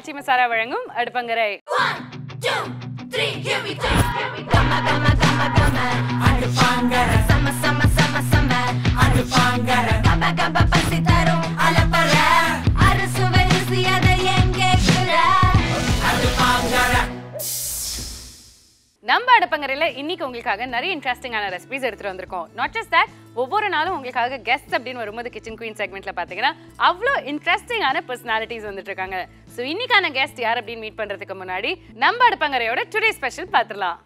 ஆச்சி மசாலா வழங்கும் அடுப்பங்கரை. நம்ம அடுப்பங்கரையில் இன்னைக்கு உங்களுக்காக நிறைய இன்ட்ரெஸ்டிங்கான ரெசிபிஸ் எடுத்துகிட்டு வந்திருக்கோம். நாட் ஜஸ்ட் தட் ஒவ்வொரு நாளும் உங்களுக்காக கெஸ்ட் அப்படின்னு வரும்போது கிச்சன் குயின் செக்மெண்ட்ல பார்த்தீங்கன்னா அவ்வளோ இன்ட்ரெஸ்டிங்கான பர்சனாலிட்டிஸ் வந்துட்டு இருக்காங்க. ஸோ இன்னைக்கான கெஸ்ட் யார் அப்படின்னு மீட் பண்ணுறதுக்கு முன்னாடி நம்ம அடுப்பங்கரையோட டுடே ஸ்பெஷல் பார்த்துடலாம்.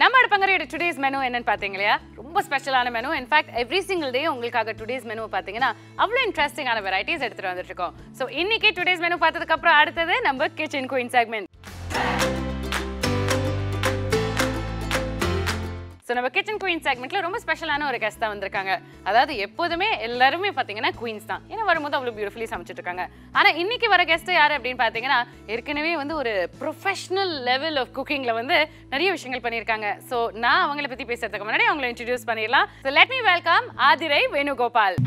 நம்ம அடுப்பங்கரையோட டுடேஸ் மெனு என்னன்னு பார்த்தீங்க இல்லையா? ரொம்ப ஸ்பெஷலான menu in fact every single day உங்களுக்காக டுடேஸ் மெனு பார்த்தீங்கன்னா அவ்வளோ இன்ட்ரெஸ்டிங்கான வெரைட்டிஸ் எடுத்துட்டு வந்துட்டு இருக்கோம். ஸோ இன்னைக்கு டுடேஸ் மெனு பார்த்ததுக்கு அப்புறம் அடுத்தது நம்ம கிச்சன் குயின் செக்மெண்ட் ஸோ நம்ம கிச்சன் குயின் செக்மெண்ட்ல ரொம்ப ஸ்பெஷலான ஒரு கெஸ்ட் தான் வந்திருக்காங்க. அதாவது எப்போதுமே எல்லாருமே பார்த்தீங்கன்னா குயின்ஸ் தான். ஏன்னா வரும்போது அவ்வளோ பியூட்டிஃபுல்லி சமைச்சிட்டு இருக்காங்க ஆனால் இன்னைக்கு வர கெஸ்ட் யார் அப்படின்னு பார்த்தீங்கன்னா ஏற்கனவே வந்து ஒரு ப்ரொஃபஷனல் லெவல் ஆஃப் குக்கிங்கில் வந்து நிறைய விஷயங்கள் பண்ணியிருக்காங்க. ஸோ நான் அவங்கள பற்றி பேசுறதுக்கு முன்னாடி அவங்கள இன்ட்ரடியூஸ் பண்ணிடலாம். So let me welcome Aadhirai Venugopal.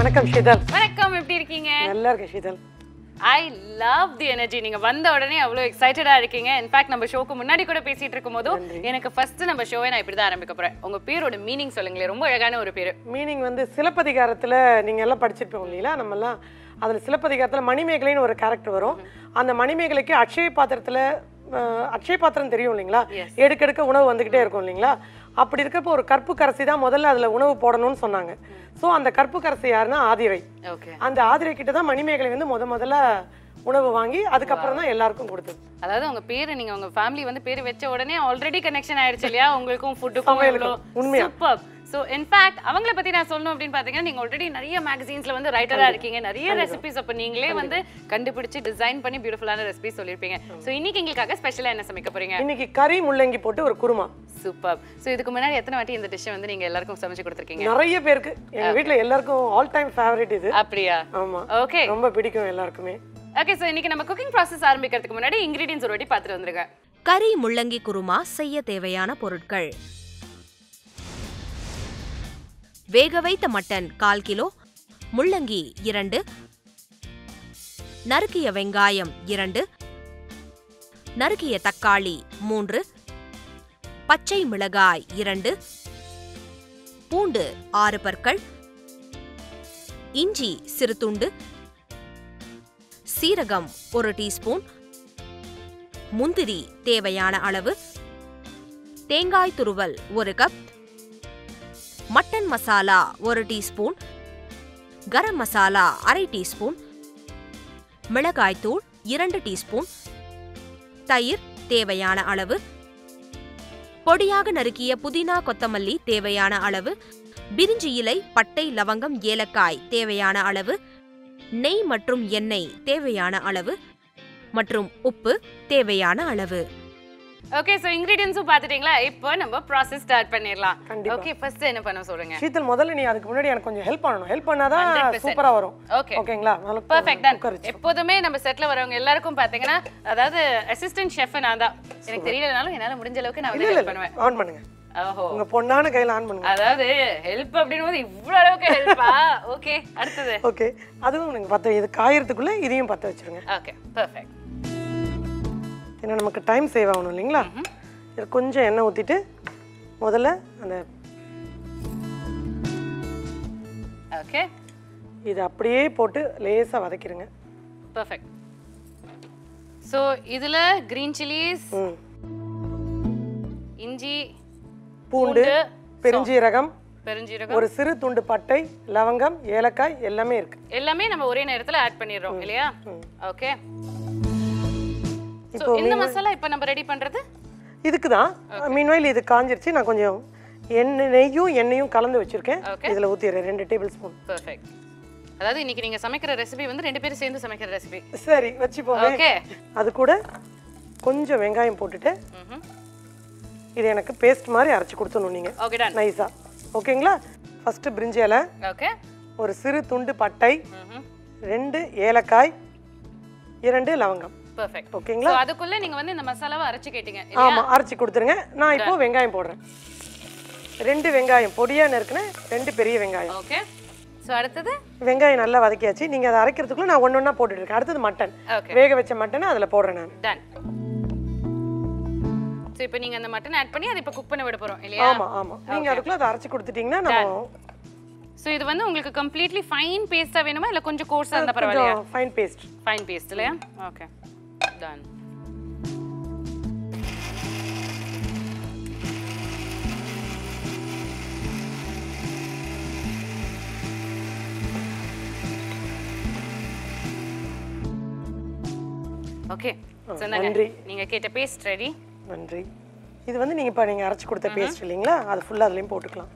வணக்கம் ஷீதல் வணக்கம். எப்படி இருக்கீங்க? நல்லா இருக்கேன் Sheetal I love the energy நீங்க வந்த உடனே அவ்வளோ எக்ஸைட்டடா இருக்கீங்க. இன்ஃபேக்ட் நம்ம ஷோக்கு முன்னாடி கூட பேசிட்டு இருக்கும் போதும் எனக்கு ஃபர்ஸ்ட் நம்ம ஷோவை நான் இப்படி தான் ஆரம்பிக்க போறேன். உங்க பேரோட மீனிங் சொல்லுங்களேன். ரொம்ப அழகான ஒரு பேரு. மீனிங் வந்து சிலப்பதிகாரத்தில் நீங்கள் எல்லாம் படிச்சிருப்போம் இல்லைங்களா? நம்மலாம் அதில் சிலப்பதிகாரத்தில் மணிமேகலைன்னு ஒரு கேரக்டர் வரும். அந்த மணிமேகலைக்கு அக்ஷய பாத்திரத்தில் அக்ஷய பாத்திரம் தெரியும் இல்லைங்களா? எடுக்கெடுக்க உணவு வந்துக்கிட்டே இருக்கும் இல்லைங்களா? அப்படி இருக்கப்போ ஒரு கற்பு கரசி தான் முதல்ல அதில் உணவு போடணும்னு சொன்னாங்க. ஸோ அந்த கற்பு கரசி யாருன்னா ஆதிரை. ஓகே அந்த ஆதிரை கிட்ட தான் மணிமேகலை வந்து முத முதல்ல உணவு வாங்கி அதுக்கப்புறம் தான் எல்லாருக்கும் கொடுத்தது. அதாவது உங்க பேரு நீங்க உங்க ஃபேமிலி வந்து பேரு வச்ச உடனே ஆல்ரெடி கனெக்ஷன் ஆயிடுச்சு இல்லையா? உங்களுக்கும் ஃபுட்டுக்கும். உண்மையா. ஸோ இன்ஃபேக்ட் அவங்கள பத்தி நான் சொல்லணும் அப்படின்னு பாத்தீங்கன்னா நீங்க ஆல்ரெடி நிறைய மேகசீன்ஸ்ல வந்து ரைட்டரா இருக்கீங்க. நிறைய ரெசிபிஸ் அப்ப நீங்களே வந்து கண்டுபிடிச்சு டிசைன் பண்ணி பியூட்டிஃபுல்லான ரெசிபிஸ் சொல்லியிருப்பீங்க. ஸோ இன்னைக்கு எங்களுக்காக ஸ்பெஷலா என்ன சமைக்க போறீங்க? இன்னைக்கு கறி முள்ளங்கி போட்டு ஒரு குருமா. சூப்பர் ஸோ இதுக்கு முன்னாடி எத்தனை வாட்டி இந்த டிஷ்ஷை வந்து நீங்க எல்லாருக்கும் சமைச்சு கொடுத்துருக்கீங்க? நிறைய பேருக்கு. எங்க வீட்ல எல்லாருக்கும் ஆல் டைம் ஃபேவரட் இது. அப்படியா? ஆமா. ஓகே ரொம்ப பிடிக்கும் எல்லாருக்குமே. ஓகே ஸோ இன்னைக்கு நம்ம குக்கிங் ப்ராசஸ் ஆரம்பிக்கிறதுக்கு முன்னாடி இன்கிரீடியன்ஸ் ஒரு வாட்டி பார்த்துட்டு வந்துருங்க. கறி முள்ளங்கி குருமா செய்ய தேவையான பொருட்கள். வேக வைத்த மட்டன் கால் கிலோ முள்ளங்கி இரண்டு நறுக்கிய வெங்காயம் இரண்டு நறுக்கிய தக்காளி மூன்று பச்சை மிளகாய் இரண்டு பூண்டு ஆறு பற்கள் இஞ்சி சிறு துண்டு சீரகம் ஒரு டீஸ்பூன் முந்திரி தேவையான அளவு தேங்காய் துருவல் ஒரு கப் மட்டன் மசாலா ஒரு டீஸ்பூன் கரம் மசாலா அரை டீஸ்பூன் மிளகாய்த்தூள் இரண்டு டீஸ்பூன் தயிர் தேவையான அளவு பொடியாக நறுக்கிய புதினா கொத்தமல்லி தேவையான அளவு பிரிஞ்சி இலை பட்டை லவங்கம் ஏலக்காய் தேவையான அளவு நெய் மற்றும் எண்ணெய் தேவையான அளவு மற்றும் உப்பு தேவையான அளவு. ஓகே ஸோ இன்கிரீடியன்ஸும் பார்த்துட்டீங்களா? இப்போ நம்ம ப்ராசஸ் ஸ்டார்ட் பண்ணிடலாம். கண்டிப்பா. ஓகே ஃபர்ஸ்ட் என்ன பண்ண சொல்லுங்க? சீத்தல் முதல்ல நீ அதுக்கு முன்னாடி எனக்கு கொஞ்சம் ஹெல்ப் பண்ணணும். ஹெல்ப் பண்ணாதான் 100%. சூப்பரா வரும். ஓகே ஓகேங்களா நல்லா பர்ஃபெக்ட் வச்சு. எப்போதுமே நம்ம செட்ல வரவங்க எல்லாருக்கும் பாத்தீங்கன்னா அதாவது அசிஸ்டன்ட் ஷெஃப் நான் தான். எனக்கு தெரியலனாலும் என்னால முடிஞ்ச அளவுக்கு நான் வந்து ஹெல்ப் பண்ணுவேன். ஆன் பண்ணுங்க. உங்க பொண்ணான கையில ஆன் பண்ணுங்க. அதாவது ஹெல்ப் அப்படின்னு போது இவ்வளவு அளவுக்கு ஹெல்ப்பா ஓகே அடுத்தது. ஓகே அதுவும் நீங்க பத்த இது காயறதுக்குள்ள இதையும் பத்த வச்சிருங்க. ஓகே பர்ஃபெக்ட் ஏன்னா நமக்கு டைம் சேவ் ஆகணும் இல்லைங்களா? இது கொஞ்சம் எண்ணெய் ஊத்திட்டு முதல்ல அந்த ஓகே இது அப்படியே போட்டு லேசா வதக்கிடுங்க பர்ஃபெக்ட் ஸோ இதுல கிரீன் சில்லிஸ் இஞ்சி பூண்டு பெருஞ்சீரகம் பெருஞ்சீரகம். ஒரு சிறு துண்டு பட்டை லவங்கம் ஏலக்காய் எல்லாமே இருக்கு. எல்லாமே நம்ம ஒரே நேரத்துல ஆட் பண்ணிடுறோம் இல்லையா? ஓகே இப்போ இந்த மசாலா இப்போ நம்ம ரெடி பண்றது? இதுக்கு தான் மீன்வாயில் இது காஞ்சிருச்சு. நான் கொஞ்சம் எண்ணெய் நெய்யும் எண்ணெயும் கலந்து வச்சிருக்கேன். இதுல ஊத்திடுறேன். ரெண்டு டேபிள் ஸ்பூன். பர்ஃபெக்ட் அதாவது இன்னைக்கு நீங்க சமைக்கிற ரெசிபி வந்து ரெண்டு பேரும் சேர்ந்து சமைக்கிற ரெசிபி சரி வச்சுப்போங்க ஓகே அது கூட கொஞ்சம் வெங்காயம் போட்டுட்டு இது எனக்கு பேஸ்ட் மாதிரி அரைச்சு கொடுத்துடணும் நீங்க. ஓகே டன் நைஸா ஓகேங்களா ஃபர்ஸ்ட் பிரிஞ்சி இலை ஓகே ஒரு சிறு துண்டு பட்டை ரெண்டு ஏலக்காய் இரண்டு லவங்கம். பெர்ஃபெக்ட் ஓகேங்களா? சோ அதுக்குள்ள நீங்க வந்து இந்த மசாலாவை அரைச்சு கேட்டீங்க ஆமா அரைச்சி கொடுத்துருங்க. நான் இப்போ வெங்காயம் போடுறேன். ரெண்டு வெங்காயம் பொடியா நறுக்குன ரெண்டு பெரிய வெங்காயம். ஓகே சோ அடுத்தது? வெங்காயம் நல்லா வதக்கியாச்சு. நீங்க அதை அரைக்கிறதுக்குள்ள நான் ஒண்ணு ஒண்ணா போட்டுட்டு இருக்கேன். அடுத்தது மட்டன். வேக வச்ச மட்டனை அதுல போடுறேன் நான். டன் சோ இப்போ நீங்க அந்த மட்டன் ஆட் பண்ணி அதை இப்போ குக் பண்ண விட போறோம் இல்லையா? ஆமா ஆமா. நீங்க அதுக்குள்ள அதை அரைச்சி கொடுத்துட்டீங்கன்னா நம்ம சோ இது வந்து உங்களுக்கு கம்ப்ளீட்லி ஃபைன் பேஸ்டா வேணுமா? இல்ல கொஞ்சம் கோர்ஸா இருந்தா பரவாயில்லையா? ஃபைன் பேஸ்ட் ஃபைன் பேஸ்ட் இல்லையா? ஓகே டன் ஓகே சொன்னாங்க. நன்றி. நீங்க கேட்ட பேஸ்ட் ரெடி நன்றி. இது வந்து நீங்க இப்போ நீங்க அரைச்சி கொடுத்த பேஸ்ட் இல்லைங்களா? அது ஃபுல்லா அதுலயும் போட்டுக்கலாம்.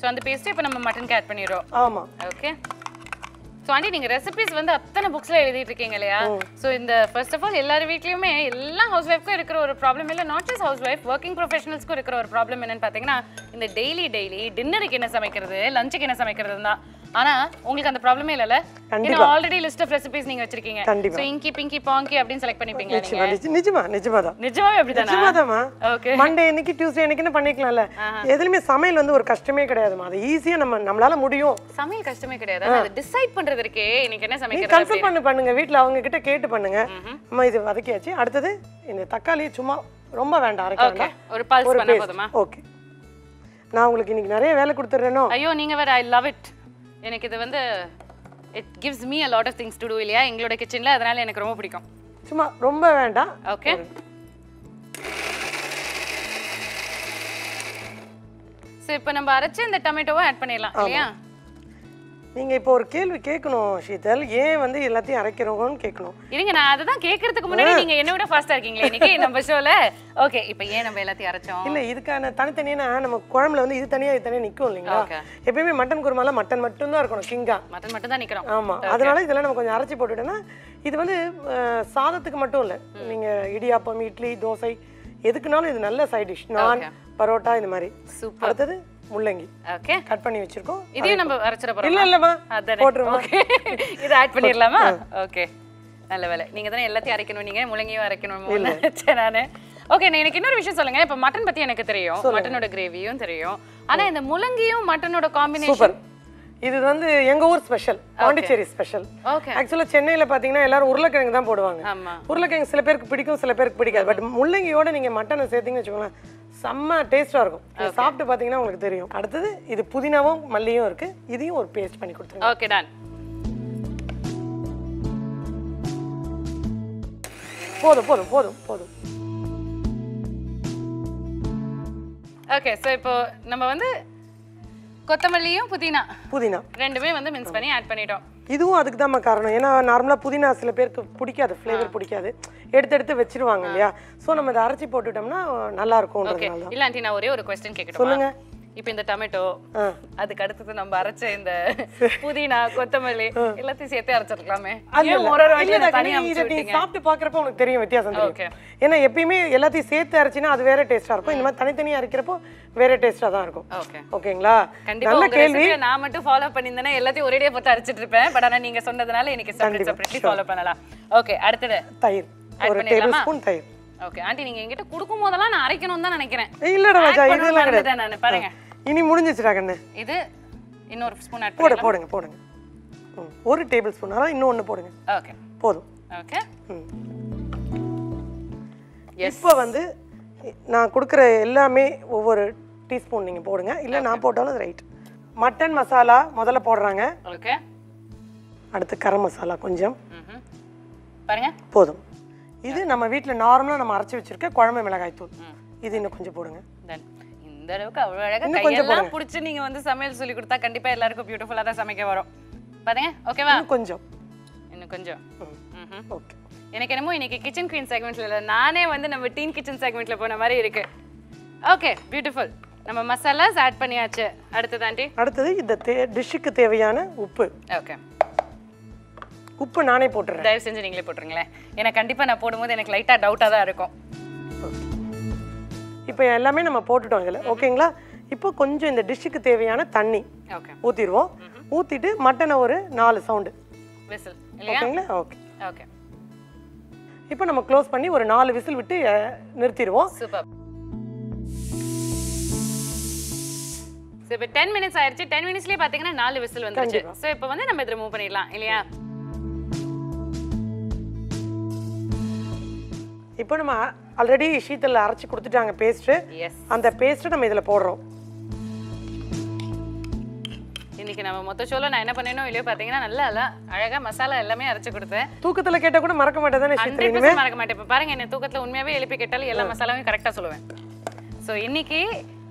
ஸோ அந்த பேஸ்ட்டை இப்போ நம்ம மட்டனுக்கு ஆட் பண்ணிடுறோம். ஆமா. ஓகே ஸோ ஆண்டி நீங்க ரெசிபிஸ் வந்து அத்தனை புக்ஸ்ல எழுதிட்டு இருக்கீங்க இல்லையா? ஸோ இந்த ஃபர்ஸ்ட் ஆஃப் ஆல் எல்லார் வீட்லயுமே எல்லா ஹவுஸ் ஒய்ஃப்க்கும் இருக்கிற ஒரு ப்ராப்ளம் இல்லை. Not just house wife working ப்ரொஃபஷனல்ஸ்க்கும் இருக்கிற ஒரு ப்ராப்ளம் என்னன்னு பார்த்தீங்கன்னா இந்த டெய்லி டெய்லி டின்னருக்கு என்ன சமைக்கிறது லஞ்சுக்கு என்ன சமைக்கிறது தான். ஆனா உங்களுக்கு அந்த ப்ராப்ளமே இல்லைல்ல? ஏன்னா ஆல்ரெடி லிஸ்ட் ஆஃப் ரெசிபிஸ் நீங்க வச்சிருக்கீங்க. கண்டிப்பா. ஸோ இங்கி பிங்கி பாங்கி அப்படின்னு செலக்ட் நிச்சயமா நிச்ச- நிஜமா நிஜமா தான். நிஜமாவே அப்படிதானா? நிஜமாதாம்மா. ஓகே மண்டே இன்னைக்கு டியூஸ்டே இன்னைக்குன்னு பண்ணிக்கலாம்ல. எதுலயுமே சமையல் வந்து ஒரு கஷ்டமே கிடையாதுமா அது ஈஸியா நம்ம நம்மளால முடியும். சமையல் கஷ்டமே கிடையாது. அது டிசைட் பண்றது இருக்கே. இன்னைக்கு என்ன நீங்க சமைக்கிறது கன்சல்ட் பண்ணு பண்ணுங்க. வீட்ல அவங்க கிட்ட கேட்டு பண்ணுங்க அம்மா இது வதக்கியாச்சு. அடுத்தது இந்த தக்காளி சும்மா ரொம்ப வேண்டாம் அரைக்க ஒரு பல்ஸ் பண்ண போதுமா? ஓகே நான் உங்களுக்கு இன்னைக்கு நிறைய வேலை கொடுத்துட்றேனோ? ஐயோ நீங்க வேற ஐ லவ் இட் எனக்கு இது வந்து it gives me a lot of things to do இல்லையா? எங்களோட கிச்சன்ல அதனால எனக்கு ரொம்ப பிடிக்கும். சும்மா ரொம்ப வேண்டாம். ஓகே ஸோ இப்போ நம்ம அரைச்ச இந்த டொமேட்டோவை ஆட் பண்ணிடலாம் இல்லையா? நீங்க இப்போ ஒரு கேள்வி கேட்கணும் ஷீதல் ஏன் வந்து எல்லாத்தையும் அரைக்கிறோங்கன்னு கேட்கணும். இருங்க நான் அதை தான் கேட்கறதுக்கு முன்னாடி நீங்க என்ன விட ஃபாஸ்டா இருக்கீங்களே இன்னைக்கு நம்ம ஷோல ஓகே இப்போ ஏன் நம்ம எல்லாத்தையும் அரைச்சோம்? இல்ல இதுக்கான தனித்தனியா நம்ம குழம்புல வந்து இது தனியா இது தனியா நிக்கும் இல்லைங்களா. எப்பயுமே மட்டன் குருமால மட்டன் மட்டும் தான் இருக்கணும் கிங்கா மட்டன் மட்டும் தான் நிக்கிறோம் ஆமா. அதனால இதெல்லாம் நம்ம கொஞ்சம் அரைச்சி போட்டுட்டோம்னா இது வந்து சாதத்துக்கு மட்டும் இல்ல. நீங்க இடியாப்பம் இட்லி தோசை எதுக்குனாலும் இது நல்ல சைட் டிஷ் நான் பரோட்டா இந்த மாதிரி. சூப்பர் அடுத்தது? முள்ளங்கி. ஓகே கட் பண்ணி வச்சிருக்கோம். இதையும் நம்ம அரைச்சிட போறோம்? இல்ல இல்லம்மா. அதானே. போட்டுருமா ஓகே இதை ஆட் பண்ணிடலாமா? ஓகே நல்ல வேலை. நீங்க தானே எல்லாத்தையும் அரைக்கணும். நீங்க முள்ளங்கியும் அரைக்கணும். நினைச்சேன் நானு. ஓகே எனக்கு இன்னொரு விஷயம் சொல்லுங்க. இப்ப மட்டன் பத்தி எனக்கு தெரியும். மட்டனோட கிரேவியும் தெரியும். ஆனா இந்த முள்ளங்கியும் மட்டனோட காம்பினேஷன் இது வந்து எங்க ஊர் ஸ்பெஷல் பாண்டிச்சேரி ஸ்பெஷல் ஆக்சுவலா சென்னையில பாத்தீங்கன்னா எல்லாரும் உருளைக்கிழங்கு தான் போடுவாங்க. உருளைக்கிழங்கு சில பேருக்கு பிடிக்கும் சில பேருக்கு பிடிக்காது. பட் முள்ளங்கியோட நீங்க மட்டனை சேர்த்தீங்கன்னு வச்சுக்கோங்களேன் செம்ம டேஸ்டா இருக்கும். சாப்பிட்டு பாத்தீங்கன்னா உங்களுக்கு தெரியும். அடுத்தது இது புதினாவும் மல்லியும் இருக்கு. இதையும் ஒரு பேஸ்ட் பண்ணி கொடுத்துருங்க. ஓகே டன் போதும் போதும் போதும் போதும். ஓகே சோ இப்போ நம்ம வந்து கொத்தமல்லியும் புதினா. புதினா. ரெண்டுமே வந்து மின்ஸ் பண்ணி ஆட் பண்ணிட்டோம். இதுவும் அதுக்கு தான் காரணம். ஏன்னா நார்மலா புதினா சில பேருக்கு பிடிக்காது ஃப்ளேவர் பிடிக்காது. எடுத்து எடுத்து வச்சிருவாங்க இல்லையா? ஸோ நம்ம இதை அரைச்சி போட்டுட்டோம்னா நல்லா தான். இல்ல ஆண்டி நான் ஒரே ஒரு கொஸ்டின் கேட்கட்டுமா சொல்லுங்க. இப்போ இந்த டொமேட்டோ. அதுக்கு அடுத்தது நம்ம அரைச்ச இந்த புதினா கொத்தமல்லி எல்லாத்தையும் சேர்த்து அரைச்சிருக்கலாமே. சாப்பிட்டு பார்க்கறப்ப உனக்கு தெரியும் வித்தியாசம் ஏன்னா எப்பயுமே எல்லாத்தையும் சேர்த்து அரைச்சினா அது வேற டேஸ்டா இருக்கும். இந்த மாதிரி தனித்தனியா அரைக்கிறப்போ வேற டேஸ்டா தான் இருக்கும். ஓகே ஓகேங்களா? நல்ல கேள்வி. நான் மட்டும் ஃபாலோ பண்ணியிருந்தேன்னா எல்லாத்தையும் ஒரேடியா போட்டு அரைச்சிட்டு இருப்பேன். பட் ஆனா நீங்க சொன்னதுனால எனக்கு செப்பரேட் செப்பரேட்லி ஃபாலோ பண்ணலாம். ஓகே அடுத்தது. தயிர். ஒரு டேபிள்? ஸ்பூன் தயிர். ஓகே ஆண்டி நீங்க என்கிட்ட கொடுக்கும் போதெல்லாம் நான் அரைக்கணும்னு தான் நினைக்கிறேன். இல்லடா பண்ணணும்னு இதெல்லாம் கிடையாது. நான். பாருங்க. இனி முடிஞ்சிச்சுடா கண்ணு. இது இன்னொரு ஸ்பூன் ஆட் போடு போடுங்க போடுங்க. ஒரு டேபிள் ஸ்பூன். அதான் இன்னும் ஒன்று போடுங்க. ஓகே. போதும். ஓகே. இப்போ வந்து நான் கொடுக்குற எல்லாமே ஒவ்வொரு டீஸ்பூன் நீங்கள் போடுங்க. இல்லை நான் போட்டாலும் ரைட் மட்டன் மசாலா முதல்ல போடுறாங்க. ஓகே அடுத்து கரம் மசாலா கொஞ்சம். பாருங்க. போதும். இது நம்ம வீட்டில் நார்மலாக நம்ம அரைச்சி வச்சிருக்க குழம்பு மிளகாய் தூள் இது இன்னும் கொஞ்சம் போடுங்க. இந்த அளவுக்கு அவ்வளவு அழகா இன்னும் கொஞ்சம் கையெல்லாம் புடிச்சு நீங்க வந்து சமையல் சொல்லி கொடுத்தா கண்டிப்பா எல்லாருக்கும் பியூட்டிஃபுல்லா தான் சமைக்க வரும். பாருங்க ஓகேவா கொஞ்சம். இன்னும் கொஞ்சம். ஓகே. எனக்கு என்னமோ இன்னைக்கு கிச்சன் குயின் செக்மெண்ட்ல இல்ல நானே வந்து நம்ம டீன் கிச்சன் செக்மெண்ட்ல போன மாதிரி இருக்கு. ஓகே பியூட்டிஃபுல் நம்ம மசாலாஸ் ஆட் பண்ணியாச்சு. அடுத்தது ஆண்டி? அடுத்தது இந்த டிஷ்ஷுக்கு தேவையான உப்பு. ஓகே உப்பு நானே போட்டுறேன். தயவு செஞ்சு நீங்களே போட்டுருங்களேன். ஏன்னா கண்டிப்பா நான் போடும்போது எனக்கு லைட்டா டவுட்டா தான் இருக்கும். இப்போ எல்லாமே நம்ம போட்டுட்டோம் இதில். ஓகேங்களா? இப்போ கொஞ்சம் இந்த டிஷ்ஷுக்கு தேவையான தண்ணி ஊற்றிடுவோம் ஊற்றிட்டு மட்டனை ஒரு நாலு சவுண்டு. ஓகேங்களா? ஓகே. ஓகே. இப்போ நம்ம க்ளோஸ் பண்ணி ஒரு நாலு விசில் விட்டு நிறுத்திடுவோம். இப்போ டென் மினிட்ஸ் ஆயிடுச்சு. டென் மினிட்ஸ்லேயே பார்த்தீங்கன்னா நாலு விசில் வந்துருச்சு. ஸோ இப்போ வந்து நம்ம இதை மூவ் பண்ணிடலாம் இல்லையா? இப்போ நம்ம ஆல்ரெடி ஷீத்தலில் அரைச்சி கொடுத்துட்டாங்க பேஸ்ட்டு அந்த பேஸ்ட்டு நம்ம இதில் போடுறோம். இன்னைக்கு நம்ம மொத்த ஷோல நான் என்ன பண்ணேனோ இல்லையோ பார்த்தீங்கன்னா நல்லா நல்லா அழகா மசாலா எல்லாமே அரைச்சு கொடுத்தேன் தூக்கத்தில் கேட்டால் கூட மறக்க மாட்டேன் ஷீத்தல் மறக்க மாட்டேன். இப்போ பாருங்க என்ன தூக்கத்துல உண்மையாவே எழுப்பி கேட்டாலும் எல்லா மசாலாவையும் கரெக்டாக சொல்லுவேன். ஸோ இன்னைக்கு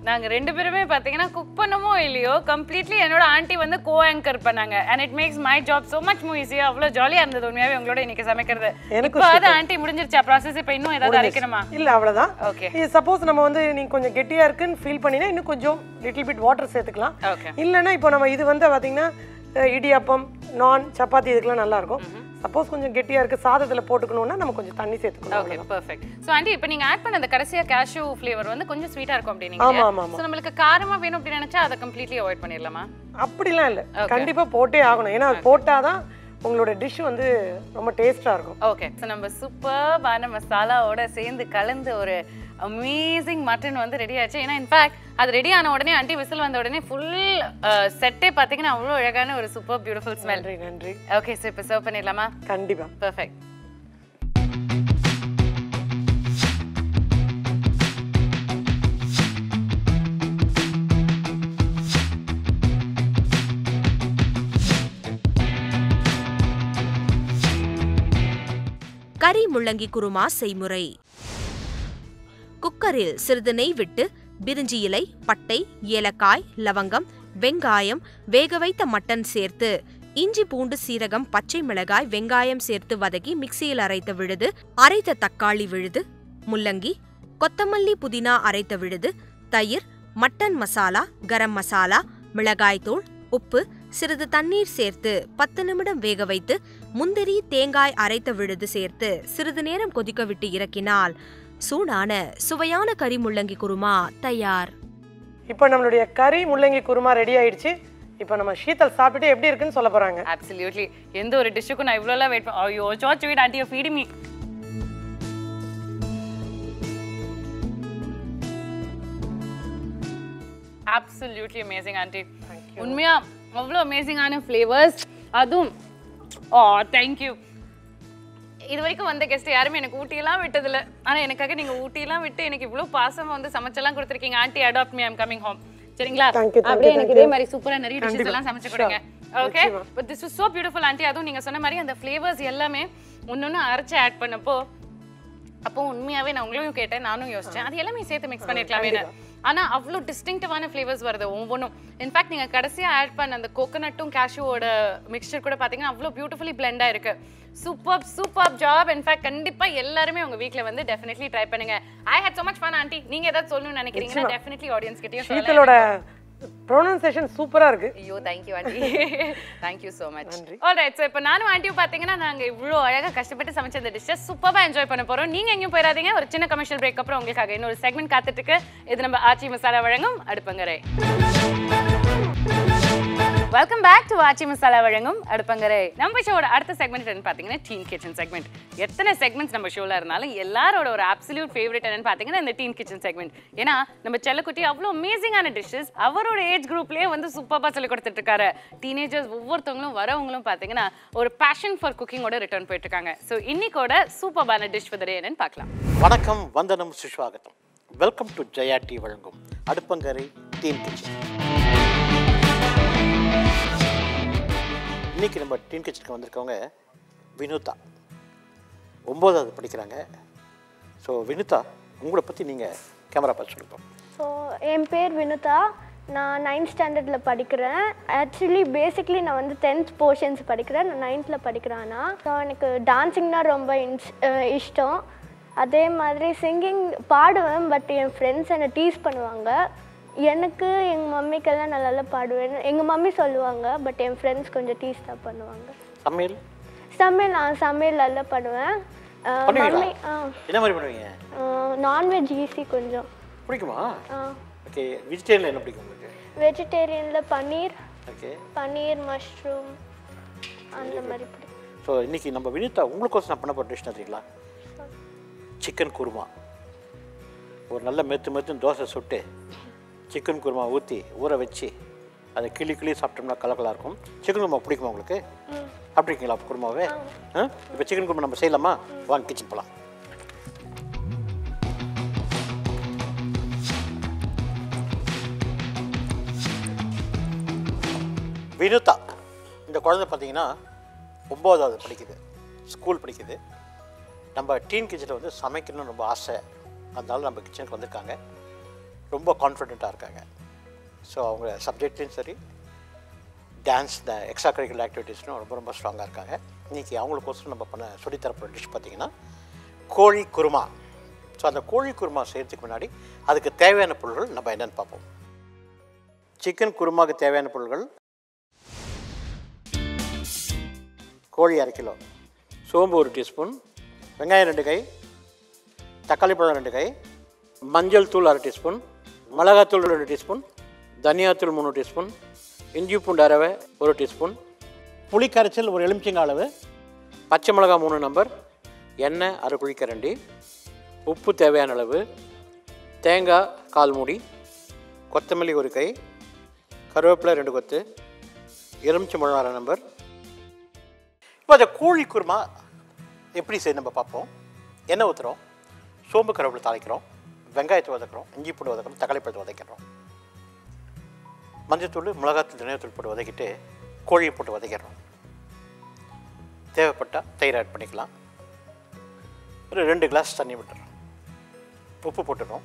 நாங்க ரெண்டு பேருமே பார்த்தீங்கன்னா குக் பண்ணமோ இல்லையோ கம்ப்ளீட்லி என்னோட ஆண்டி வந்து கோ ஆங்கர் பண்ணாங்க. And it makes my job so much more easier. அவ்வளோ ஜாலியா இருந்தது உண்மையாவே உங்களோட இன்னைக்கு சமைக்கிறது. இப்போ அது ஆண்டி முடிஞ்சிருச்சா? ப்ராசஸ் இப்போ இன்னும் ஏதாவது அரைக்கணுமா? இல்லை அவ்வளோதான் ஓகே சப்போஸ் நம்ம வந்து நீங்க கொஞ்சம் கெட்டியா இருக்குன்னு ஃபீல் பண்ணினா இன்னும் கொஞ்சம் லிட்டில் பிட் வாட்டர் சேர்த்துக்கலாம். இல்லைன்னா இப்போ நம்ம இது வந்து பார்த்தீங்கன்னா அஹ், இடியாப்பம் நான் சப்பாத்தி இதுக்கெல்லாம் நல்லா இருக்கும். சப்போஸ் கொஞ்சம் கெட்டியா இருக்கு சாதத்துல போட்டுக்கணும்னா நம்ம கொஞ்சம் தண்ணி சேர்த்துக்கணும் ஓகே பெர்ஃபெக்ட் ஸோ ஆண்டி இப்போ நீங்க ஆட் பண்ண அந்த கடைசியா கேஷ்யூ ஃப்ளேவர் வந்து கொஞ்சம் ஸ்வீட்டா இருக்கும் ஆமா அப்படின்னீங்க ஆமா ஆமா ஸோ நம்மளுக்கு காரமா வேணும் அப்படின்னு நினைச்சா அதை கம்ப்ளீட்லி அவாய்ட் பண்ணிடலாமா? அப்படிலாம் இல்லை. கண்டிப்பா போட்டே ஆகணும். ஏன்னா அது போட்டாதான் உங்களோட டிஷ் வந்து ரொம்ப டேஸ்டா இருக்கும். ஓகே ஸோ நம்ம சூப்பர்பான மசாலாவோட சேர்ந்து கலந்து ஒரு அமேசிங் மட்டன் வந்து ரெடி ஆச்சு. ஏன்னா இன்ஃபேக்ட் அது ரெடி ஆன உடனே ஆண்டி விசில் வந்த உடனே ஃபுல் செட்டே பார்த்தீங்கன்னா அவ்வளோ அழகான ஒரு சூப்பர் பியூட்டிஃபுல் ஸ்மெல் நன்றி நன்றி. ஓகே ஸோ இப்போ சர்வ் பண்ணிடலாமா? கண்டிப்பா. பெர்ஃபெக்ட் கறி முள்ளங்கி குருமா செய்முறை. குக்கரில் சிறிது நெய் விட்டு பிரிஞ்சி இலை பட்டை ஏலக்காய் லவங்கம் வெங்காயம் வேக வைத்த மட்டன் சேர்த்து இஞ்சி பூண்டு சீரகம் பச்சை மிளகாய் வெங்காயம் சேர்த்து வதக்கி மிக்சியில் அரைத்த விழுது அரைத்த தக்காளி விழுது முள்ளங்கி கொத்தமல்லி புதினா அரைத்த விழுது தயிர் மட்டன் மசாலா கரம் மசாலா மிளகாய்த்தூள் உப்பு சிறிது தண்ணீர் சேர்த்து பத்து நிமிடம் வேக வைத்து முந்திரி தேங்காய் அரைத்த விழுது சேர்த்து சிறிது நேரம் கொதிக்க விட்டு இறக்கினால் சூடான சுவையான கறி முள்ளங்கி குருமா தயார். இப்போ நம்மளுடைய கறி முள்ளங்கி குருமா ரெடி ஆயிடுச்சு. இப்போ நம்ம ஷீத்தல் சாப்பிட்டுட்டு எப்படி இருக்குன்னு சொல்ல போறாங்க. அப்சல்யூட்லி எந்த ஒரு டிஷ்ஷுக்கும் நான் இவ்வளோலாம் வெயிட் பண்ண ஐயோ so sweet aunty feed me absolutely amazing aunty உண்மையா அவ்வளோ அமேசிங்கான ஃப்ளேவர்ஸ் அதுவும் ஓ தேங்க்யூ இது வரைக்கும் வந்த கெஸ்ட் யாருமே எனக்கு ஊட்டியெல்லாம் விட்டதில்ல. ஆனா எனக்காக நீங்க ஊட்டியெல்லாம் விட்டு எனக்கு இவ்வளோ பாசமா வந்து சமைச்செல்லாம் கொடுத்துருக்கீங்க. Aunty adopt me I'm coming home சரிங்களா? அப்படியே எனக்கு இதே. மாதிரி சூப்பரா நிறைய டிஷ்ஷஸ் எல்லாம் சமைச்சு கொடுங்க. Okay but this is so beautiful aunty அதுவும் நீங்க சொன்ன மாதிரி அந்த ஃப்ளேவர்ஸ் எல்லாமே ஒன்னொன்னு அரைச்சு ஆட் பண்ணப்போ அப்போ உண்மையாவே நான் உங்களையும் கேட்டேன் நானும் யோசிச்சேன். அது எல்லாமே சேர்த்து மிக்ஸ் பண்ணிருக்கலாமே ஆனா அவ்வளோ டிஸ்டிங்டிவான ஃப்ளேவர்ஸ் வருது ஒவ்வொன்றும் இன்ஃபேக்ட் நீங்க கடைசியா ஆட் பண்ண அந்த கோகனட்டும் கேஷ்யூவோட மிக்சர் கூட பாத்தீங்கன்னா அவ்வளோ பியூட்டிஃபுல்லி பிளெண்டா இருக்கு. சூப்பர் சூப்பர் ஜாப் இன்ஃபேக்ட் கண்டிப்பா எல்லாருமே உங்க வீட்ல வந்து டெஃபினெட்லி ட்ரை பண்ணுங்க. I had so much fun aunty நீங்க ஏதாவது சொல்லணும்னு நினைக்கிறீங்கன்னா டெஃபினெட்லி ஆடியன்ஸ் கிட்டயும் சொல்லலாம் ஷீத்தலோட ப்ரொனன்சியேஷன் சூப்பரா இருக்கு ஐயோ thank you aunty thank you so much alright so இப்போ நானும் ஆண்டியும் பார்த்தீங்கன்னா நாங்கள் இவ்வளோ அழகாக கஷ்டப்பட்டு சமைச்ச இந்த டிஷ்ஷை சூப்பராக என்ஜாய் பண்ண போகிறோம் நீங்கள் எங்கேயும் போயிடாதீங்க. ஒரு சின்ன கமர்ஷியல் பிரேக் அப்புறம் உங்களுக்காக இன்னொரு செக்மெண்ட் காத்துட்டு இருக்கு. இது நம்ம ஆச்சி மசாலா வழங்கும் அடுப்பங்கரை. Welcome back to Aachi Masala வழங்கும் அடுப்பங்கரை நம்ம ஷோட அடுத்த செக்மெண்ட் என்னன்னு பார்த்தீங்கன்னா டீன் கிச்சன் செக்மெண்ட் எத்தனை செக்மெண்ட்ஸ் நம்ம ஷோவில் இருந்தாலும் எல்லாரோட ஒரு அப்சல்யூட் ஃபேவரட் என்னன்னு பார்த்தீங்கன்னா இந்த டீன் கிச்சன் செக்மெண்ட் ஏன்னா நம்ம செல்லக்குட்டி அவ்வளோ அமேசிங்கான டிஷ்ஷஸ் அவரோட ஏஜ் குரூப்லேயே வந்து சூப்பராக சொல்லி கொடுத்துட்டு இருக்காரு. டீனேஜர்ஸ் ஒவ்வொருத்தவங்களும் வரவங்களும் பார்த்தீங்கன்னா ஒரு பேஷன் ஃபார் குக்கிங்கோட ரிட்டர்ன் போயிட்டு இருக்காங்க. ஸோ இன்னைக்கோட சூப்பரான டிஷ் ஃபார் என்னன்னு பார்க்கலாம் வணக்கம் வந்தனம் சுஷ்வாகத்தம் வெல்கம் டு ஜெயா டி வழங்கும் அடுப்பங்கரை டீன் கிச்சன் இன்றைக்கி நம்ம டீன் கிச்சனுக்கு வந்திருக்கவங்க வினுதா. ஒம்போதாவது படிக்கிறாங்க. ஸோ வினுதா உங்களை பற்றி நீங்கள் கேமரா பார்த்து சொல்லுங்க. ஸோ என் பேர் வினுதா. நான் நைன்த் ஸ்டாண்டர்டில் படிக்கிறேன். ஆக்சுவலி பேசிக்லி நான் வந்து டென்த் போர்ஷன்ஸ் படிக்கிறேன். நான் நைன்த்தில் படிக்கிறேன்னா ஸோ எனக்கு டான்ஸிங்னா ரொம்ப இன்ஸ் இஷ்டம். அதே மாதிரி சிங்கிங் பாடுவேன் பட் என் ஃப்ரெண்ட்ஸ் என்னை டீஸ் பண்ணுவாங்க. எனக்கு எங்கள் மம்மிக்கெல்லாம் நல்லா பாடுவேன் எங்கள் மம்மி சொல்லுவாங்க பட் என் ஃப்ரெண்ட்ஸ் கொஞ்சம் டீஸ் தான் பண்ணுவாங்க. சமையல்? சமையல் நான் சமையல் நல்லா பண்ணுவேன்? மம்மி என்ன மாதிரி பண்ணுவீங்க? நான்வெஜ் ஈஸி கொஞ்சம். பிடிக்குமா? ஓகே வெஜிடேரியனில் என்ன பிடிக்கும் உங்களுக்கு? வெஜிடேரியனில் பன்னீர். ஓகே. பன்னீர் மஷ்ரூம் அந்த மாதிரி பிடிக்கும். ஸோ இன்னைக்கு நம்ம வினுதா உங்களுக்கோசம் நான் பண்ண போகிற தெரியுங்களா? சிக்கன் குருமா. ஒரு நல்ல மெத்து மெத்துன்னு தோசை சுட்டு சிக்கன் குருமா ஊற்றி ஊற வச்சு அதை கிளி கிளி சாப்பிட்டோம்னா கலக்கலாக இருக்கும். சிக்கன் குருமா பிடிக்குமா உங்களுக்கு? அப்படி இருக்கீங்களா குருமாவே? இப்போ சிக்கன் குருமா நம்ம செய்யலாமா? வாங்க கிச்சன் போகலாம் வினுதா. இந்த குழந்தை பார்த்தீங்கன்னா ஒம்போதாவது படிக்குது. ஸ்கூல் படிக்குது. நம்ம டீன் கிச்சனில் வந்து சமைக்கணும்னு ரொம்ப ஆசை. அதனால நம்ம கிச்சனுக்கு வந்திருக்காங்க. ரொம்ப கான்ஃபிடெண்ட்டாக இருக்காங்க. ஸோ அவங்க சப்ஜெக்ட்லேயும் சரி டான்ஸ் இந்த எக்ஸ்ட்ரா கரிக்குலர் ஆக்டிவிட்டீஸ்னு ரொம்ப ரொம்ப ஸ்ட்ராங்காக இருக்காங்க. இன்றைக்கி அவங்களுக்கோசரம் நம்ம பண்ண சொல்லித்தரப்போகிற டிஷ் பார்த்திங்கன்னா கோழி குருமா. ஸோ அந்த கோழி குருமா செய்கிறதுக்கு முன்னாடி அதுக்கு தேவையான பொருட்கள் நம்ம என்னென்னு பார்ப்போம். சிக்கன் குருமாவுக்கு தேவையான பொருட்கள் கோழி அரை கிலோ. சோம்பு ஒரு டீஸ்பூன். வெங்காயம் ரெண்டு கை. தக்காளி பழம் ரெண்டு கை. மஞ்சள் தூள் அரை டீஸ்பூன். மிளகாத்தூள் ரெண்டு டீஸ்பூன் தனியாத்தூள் மூணு டீஸ்பூன் இஞ்சி பூண்டு அரவை ஒரு டீஸ்பூன் புளி கரைச்சல் ஒரு எலுமிச்சங்க அளவு பச்சை மிளகா மூணு நம்பர் எண்ணெய் அரை குழிக்கரண்டி உப்பு தேவையான அளவு தேங்காய் கால் மூடி கொத்தமல்லி ஒரு கை கருவேப்பிலை ரெண்டு கொத்து எலுமிச்சை மிளகா அரை நம்பர். இப்போ அந்த கோழி குருமா எப்படி செய்ய நம்ம பார்ப்போம். எண்ணெய் ஊற்றுறோம் சோம்பு கருவேப்பிலை தாளிக்கிறோம். வெங்காயத்தை வதக்குறோம் இஞ்சி பூண்டு வதக்கிறோம் தக்காளி வதக்கிறோம் மஞ்சத்தூள் மிளகாத்தூள் தனியாத்தூள் போட்டு வதக்கிட்டு கோழியை போட்டு வதக்கிடுறோம். தேவைப்பட்டால் தயிர் ஆட் பண்ணிக்கலாம். ஒரு ரெண்டு கிளாஸ் தண்ணி விட்டுறோம். உப்பு போட்டுடுறோம்.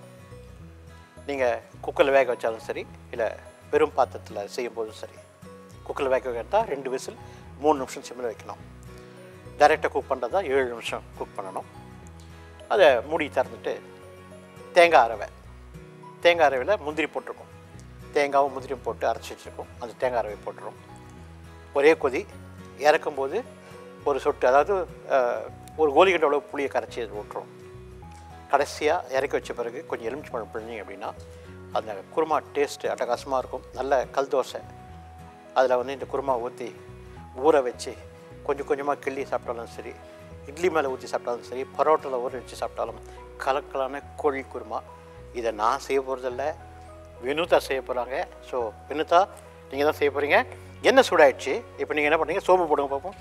நீங்கள் குக்கரில் வேக வச்சாலும் சரி இல்லை வெறும் பாத்திரத்தில் செய்யும்போதும் சரி குக்கரில் வேக வைக்கிறதா ரெண்டு விசில் மூணு நிமிஷம் சிம்மில் வைக்கணும். டைரெக்டாக குக் பண்ணுறதா ஏழு நிமிஷம் குக் பண்ணணும். அதை மூடி திறந்துட்டு தேங்காய் அரவை. தேங்காய் அரவையில் முந்திரி போட்டிருக்கோம். தேங்காவும் முந்திரியும் போட்டு அரைச்சி வச்சுருக்கோம். அந்த தேங்காய் அரவை போட்டுரும் ஒரே கொதி. இறக்கும்போது ஒரு சொட்டு அதாவது ஒரு கோலிகண்ட அளவு புளியை கரைச்சி அது விட்டுரும் கடைசியாக இறக்கி வச்ச பிறகு கொஞ்சம் எலுமிச்சை பழம் பிழிஞ்சிங்க அப்படின்னா அந்த குருமா டேஸ்ட்டு அட்டகாசமாக இருக்கும். நல்ல கல் தோசை. அதில் வந்து இந்த குருமா ஊற்றி ஊற வச்சு கொஞ்சம் கொஞ்சமாக கிள்ளி சாப்பிட்டாலும் சரி இட்லி மேலே ஊற்றி சாப்பிட்டாலும் சரி பரோட்டாவில் ஊற வச்சு சாப்பிட்டாலும் கலக்கலான கோழி குருமா. இதை நான் செய்ய போகிறதில்ல வினுதா செய்ய போகிறாங்க ஸோ வினுதா நீங்கள் தான் செய்ய போகிறீங்க என்ன சூடாயிடுச்சு. இப்போ நீங்கள் என்ன பண்ணுறீங்க சோம்பு போடுங்க பார்ப்போம்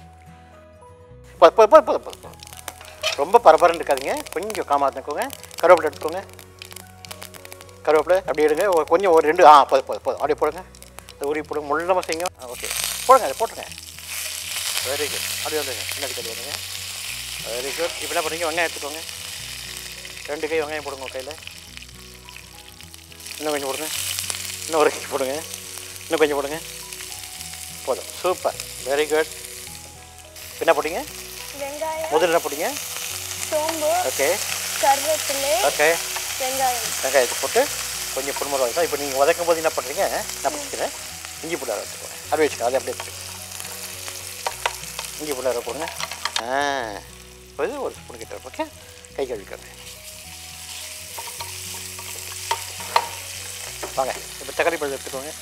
ப- ப- ரொம்ப பரபரன்னு இருக்காதுங்க. கொஞ்சம் காமா இருந்துக்கோங்க கருவேப்பிலை எடுத்துக்கோங்க. கருவேப்பிலை அப்படி எடுங்க. கொஞ்சம் ஒரு ரெண்டு ஆ போதும் போதும் போதும். அப்படியே போடுங்க. இந்த உரி போடுங்க. முள்ளமாக செய்யுங்க. ஓகே. போடுங்க அதை போட்டுருங்க. வெரி குட் அப்படியே வந்துடுங்க என்ன தள்ளி வருங்க வெரி குட் இப்போ என்ன பண்ணுறீங்க வெங்காயம் எடுத்துக்கோங்க. ரெண்டு கை வெங்காயம் போடுங்க கையில். இன்னும் கொஞ்சம் போடுங்க. இன்னும் ஒரு கை போடுங்க. இன்னும் கொஞ்சம் போடுங்க. போதும். சூப்பர் வெரி குட் என்ன போட்டீங்க? வெங்காயம் முதல்ல என்ன போட்டீங்க? சோம்பு ஓகே கருவேப்பிலை ஓகே வெங்காயம். வெங்காயத்தை போட்டு கொஞ்சம் பொறுமுறை வதக்கலாம் இப்போ நீங்கள் வதக்கும் போது என்ன பண்ணுறீங்க நான் பிடிச்சிக்கிறேன். இஞ்சி பூண்டு வச்சுக்கோங்க அப்படி வச்சுக்கோ அதை அப்படியே இஞ்சி அரை போடுங்க. ஆ. இப்போ இது ஒரு ஸ்பூன் கிட்ட ஓகே கை கழுவிக்கிறது வாங்க இப்போ தக்காளி பழம் எடுத்துக்கோங்க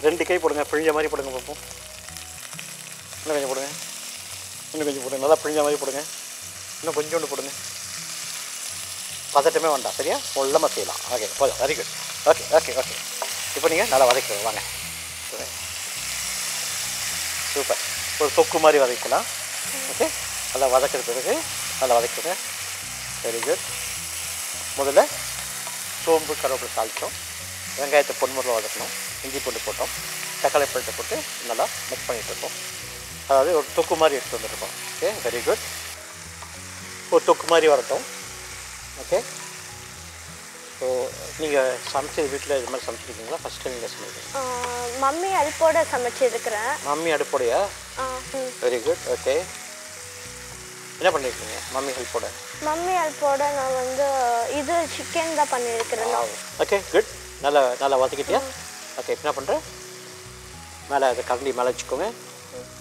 ரெண்டு கை போடுங்க பிழிஞ்ச மாதிரி போடுங்க பார்ப்போம் இன்னும் கொஞ்சம் போடுங்க இன்னும் கொஞ்சம் போடுங்க நல்லா பிழிஞ்ச மாதிரி போடுங்க இன்னும் கொஞ்சோண்டு போடுங்க பதட்டமே வேண்டாம் சரியா உள்ளமாக செய்யலாம் ஓகே போதும் very good okay okay okay இப்போ நீங்கள் நல்லா வதக்கலாம் வாங்க சூப்பர் ஒரு தொக்கு மாதிரி வதக்கலாம் ஓகே. நல்லா வதக்கிற பிறகு நல்லா வதக்குங்க வெரி குட் முதல்ல சோம்பு கருவேப்பிலை தாளித்தோம். வெங்காயத்தை பொன்முறையில் வதக்கணும். இஞ்சி பூண்டு போட்டோம். தக்காளி பழத்தை போட்டு நல்லா மிக்ஸ் பண்ணிட்டு இருக்கோம். அதாவது ஒரு தொக்கு மாதிரி எடுத்து வந்துருக்கோம். ஓகே வெரி குட் ஒரு தொக்கு மாதிரி வரட்டும் ஓகே ஸோ நீங்கள் சமைச்சது வீட்டில் இது மாதிரி சமைச்சிருக்கீங்களா? ஃபஸ்ட்டு நீங்கள் சமைக்கிறீங்க. மம்மி ஹெல்ப்போட சமைச்சிருக்கிறேன். மம்மி அடுப்போடையா. வெரி குட் ஓகே என்ன பண்ணியிருக்கீங்க மம்மி ஹெல்ப்போட மம்மி ஹெல்ப்போட நான் வந்து இது சிக்கன் தான் பண்ணியிருக்கிறேன் ஓகே குட் நல்லா நல்லா வதக்கிட்டியா? ஓகே இப்போ என்ன பண்ணுறேன் மேலே அதை கரண்டி மேலே வச்சுக்கோங்க.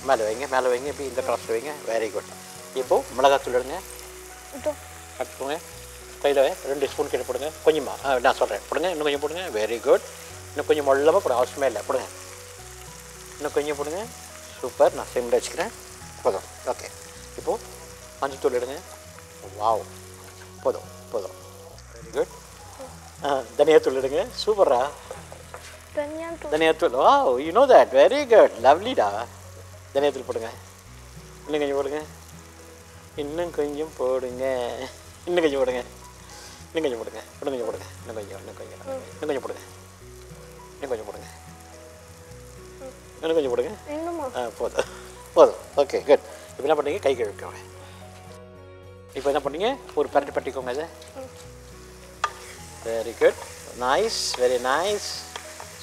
மேலே வைங்க மேலே வைங்க இப்படி இந்த க்ராஸ் வைங்க. வெரி குட் இப்போது மிளகாத்தூள் எடுங்க. கட்டுங்க. கையில் ரெண்டு ஸ்பூன் கிட்ட போடுங்க. கொஞ்சமாக ஆ நான் சொல்கிறேன் போடுங்க இன்னும் கொஞ்சம் போடுங்க. வெரி குட் இன்னும் கொஞ்சம் மொல்லமாக போடுங்க. அவசியமே இல்லை. போடுங்க. இன்னும் கொஞ்சம் போடுங்க. சூப்பர். நான் சிம்மில் வச்சுக்கிறேன். போதும். ஓகே இப்போது மஞ்சத்தூள் எடுங்க. வாவ் போதும். போதும். வெரி குட் ஆ தனியாத்தூள் எடுங்க. சூப்பரா தனியாக தனியாத்தூள் வா you know that very good லவ்லிடா தனியாத்தூள் போடுங்க. இன்னும் கொஞ்சம் போடுங்க. இன்னும் கொஞ்சம் போடுங்க. இன்னும் கொஞ்சம் போடுங்க. இன்னும் கொஞ்சம் போடுங்க. இன்னும் கொஞ்சம் போடுங்க. இன்னும் கொஞ்சம் இன்னும் கொஞ்சம் இன்னும் கொஞ்சம் போடுங்க. இன்னும் கொஞ்சம் போடுங்க. இன்னும் கொஞ்சம் போடுங்க. ஆ போதும். போதும். ஓகே குட் இப்போ என்ன பண்ணீங்க? கை கழுவிக்கோங்க. இப்போ என்ன பண்ணீங்க? ஒரு பரட்டு பட்டிக்கோங்க இதை. Very good nice very nice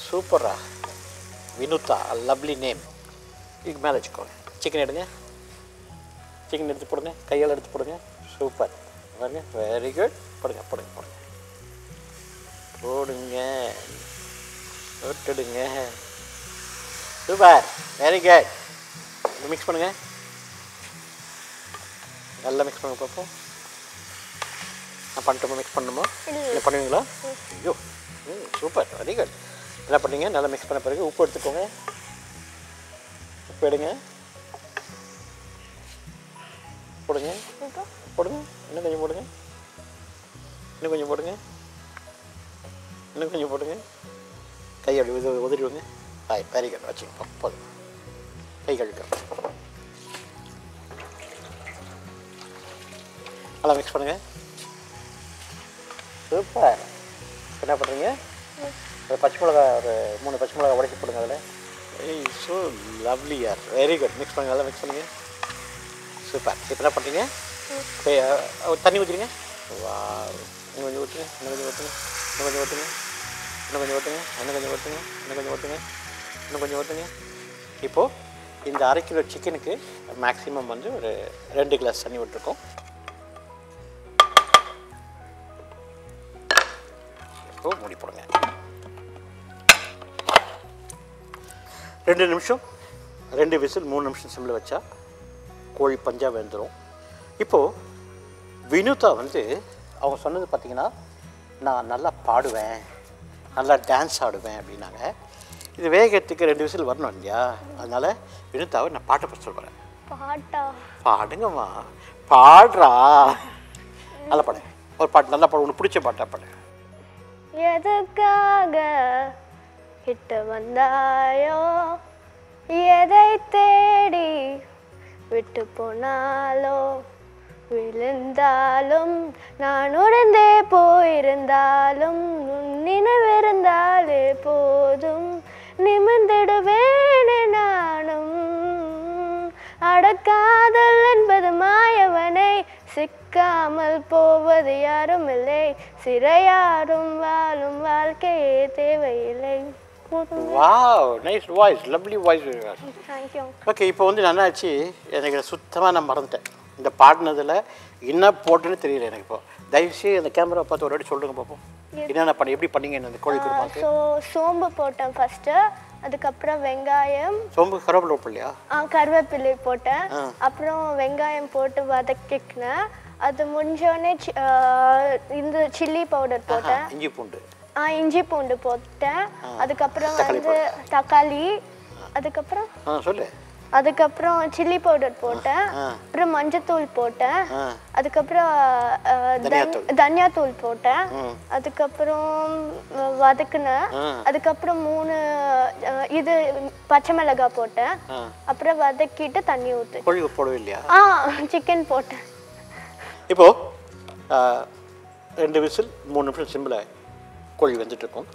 சூப்பரா வினுதா லவ்லி நேம் இதுக்கு மேலே வச்சுக்கோங்க. சிக்கன் எடுங்க. சிக்கன் எடுத்து போடுங்க. கையால் எடுத்து போடுங்க. சூப்பர் பாருங்க. வெரி குட் போடுங்க போடுங்க போடுங்க. போடுங்க. விட்டுடுங்க சூப்பர் வெரி குட் மிக்ஸ் பண்ணுங்க. நல்லா மிக்ஸ் பண்ணுங்க பார்ப்போம் நான் பண்ணிட்டோமா மிக்ஸ் பண்ணணுமா? இல்லை. பண்ணுவீங்களா? ஐயோ. ம் சூப்பர் வெரி குட் என்ன பண்ணீங்க? நல்லா மிக்ஸ் பண்ண பிறகு உப்பு எடுத்துக்கோங்க. உப்பு எடுங்க. போடுங்க. போடுங்க. இன்னும் கொஞ்சம் போடுங்க. இன்னும் கொஞ்சம் போடுங்க. இன்னும் கொஞ்சம் போடுங்க. கை அப்படி உத உதறிடுங்க வெரி குட் வச்சுக்கோ போதும். கை கழுவிக்கோ நல்லா மிக்ஸ் பண்ணுங்க. சூப்பர். என்ன பண்ணுறீங்க ஒரு பச்சை மிளகா ஒரு மூணு பச்சை மிளகா உடைச்சி போடுங்க அதில். ஏய் ஸோ லவ்லி யார். வெரி குட் மிக்ஸ் பண்ணுங்க நல்லா மிக்ஸ் பண்ணுங்க. சூப்பர். இப்போ என்ன பண்ணுறீங்க தண்ணி ஊற்றிடுங்க வா இன்னும் கொஞ்சம் ஊற்றுங்க இன்னும் கொஞ்சம் ஊற்றுங்க இன்னும் கொஞ்சம் ஊற்றுங்க இன்னும் கொஞ்சம் ஊற்றுங்க இன்னும் கொஞ்சம் ஊற்றுங்க இன்னும் கொஞ்சம் ஊற்றுங்க இன்னும் கொஞ்சம் வருதுங்க. இப்போது இந்த அரை கிலோ சிக்கனுக்கு மேக்ஸிமம் வந்து ஒரு ரெண்டு கிளாஸ் தண்ணி விட்டுருக்கோம். இப்போது மூடி போடுங்க. ரெண்டு நிமிஷம் ரெண்டு விசில் மூணு நிமிஷம் சிம்மில் வச்சா கோழி பஞ்சா வெந்துடும் இப்போது வினுதா வந்து அவங்க சொன்னது பார்த்திங்கன்னா நான் நல்லா பாடுவேன் நல்லா டான்ஸ் ஆடுவேன் அப்படின்னாங்க. இது வேகத்துக்கு ரெண்டு விசில் வரணும் இல்லையா? அதனால் வினுதாவை நான் பாட்டை பற்றி சொல்கிறேன் பாட்டா? பாடுங்கம்மா. பாடுறா. நல்லா பாடு. ஒரு பாட்டு நல்லா பாடு. உனக்கு பிடிச்ச பாட்டா பாடு. எதுக்காக கிட்ட வந்தாயோ? எதை தேடி விட்டு போனாலோ? விழுந்தாலும் நான் உடந்தே போயிருந்தாலும் நினைவிருந்தாலே போதும். நிமிர்ந்திடுவேனே நானும். அடக்காதல் என்பது மாயவனை சிக்காமல் போவது யாரும் இல்லை சிறையாரும் வாழும் வாழ்க்கையே தேவையில்லை. Wow nice voice lovely voice thank you okay இப்போ வந்து நான் என்னாச்சு எனக்கு சுத்தமாக நான் மறந்துட்டேன். இந்த பாடினதில் என்ன போட்டுன்னு தெரியல எனக்கு இப்போ. தயவுசெய்து அந்த கேமரா பார்த்து ஒரு வாட்டி சொல்லுங்க பார்ப்போம் என்னென்ன பண்ணி எப்படி பண்ணீங்க இந்த கோழி குருமாக்கு ஸோ சோம்பு போட்டேன் ஃபஸ்ட்டு அதுக்கப்புறம் வெங்காயம். சோம்பு கருவேப்பிலை இல்லையா ஆ, கருவேப்பிலை போட்டேன். அப்புறம் வெங்காயம் போட்டு வதக்கிக்கினேன். அது முடிஞ்சோடனே இந்த சில்லி பவுடர் போட்டேன். இஞ்சி பூண்டு. ஆ இஞ்சி பூண்டு போட்டேன். அதுக்கப்புறம் வந்து தக்காளி. அதுக்கப்புறம் சொல்லு. அதுக்கப்புறம் சில்லி பவுடர் போட்டேன். அப்புறம் மஞ்சத்தூள் போட்டேன். அதுக்கப்புறம் தனியாத்தூள். போட்டேன். அதுக்கப்புறம் வதக்குனேன். அதுக்கப்புறம் மூணு இது பச்சை மிளகாய் போட்டேன். அப்புறம் வதக்கிட்டு தண்ணி ஊற்று கோழி போடவே இல்லையா ஆ சிக்கன் போட்டேன். இப்போது ரெண்டு விசில் மூணு நிமிஷம் சிம்மில் கோழி வெந்துட்டு இருக்கும்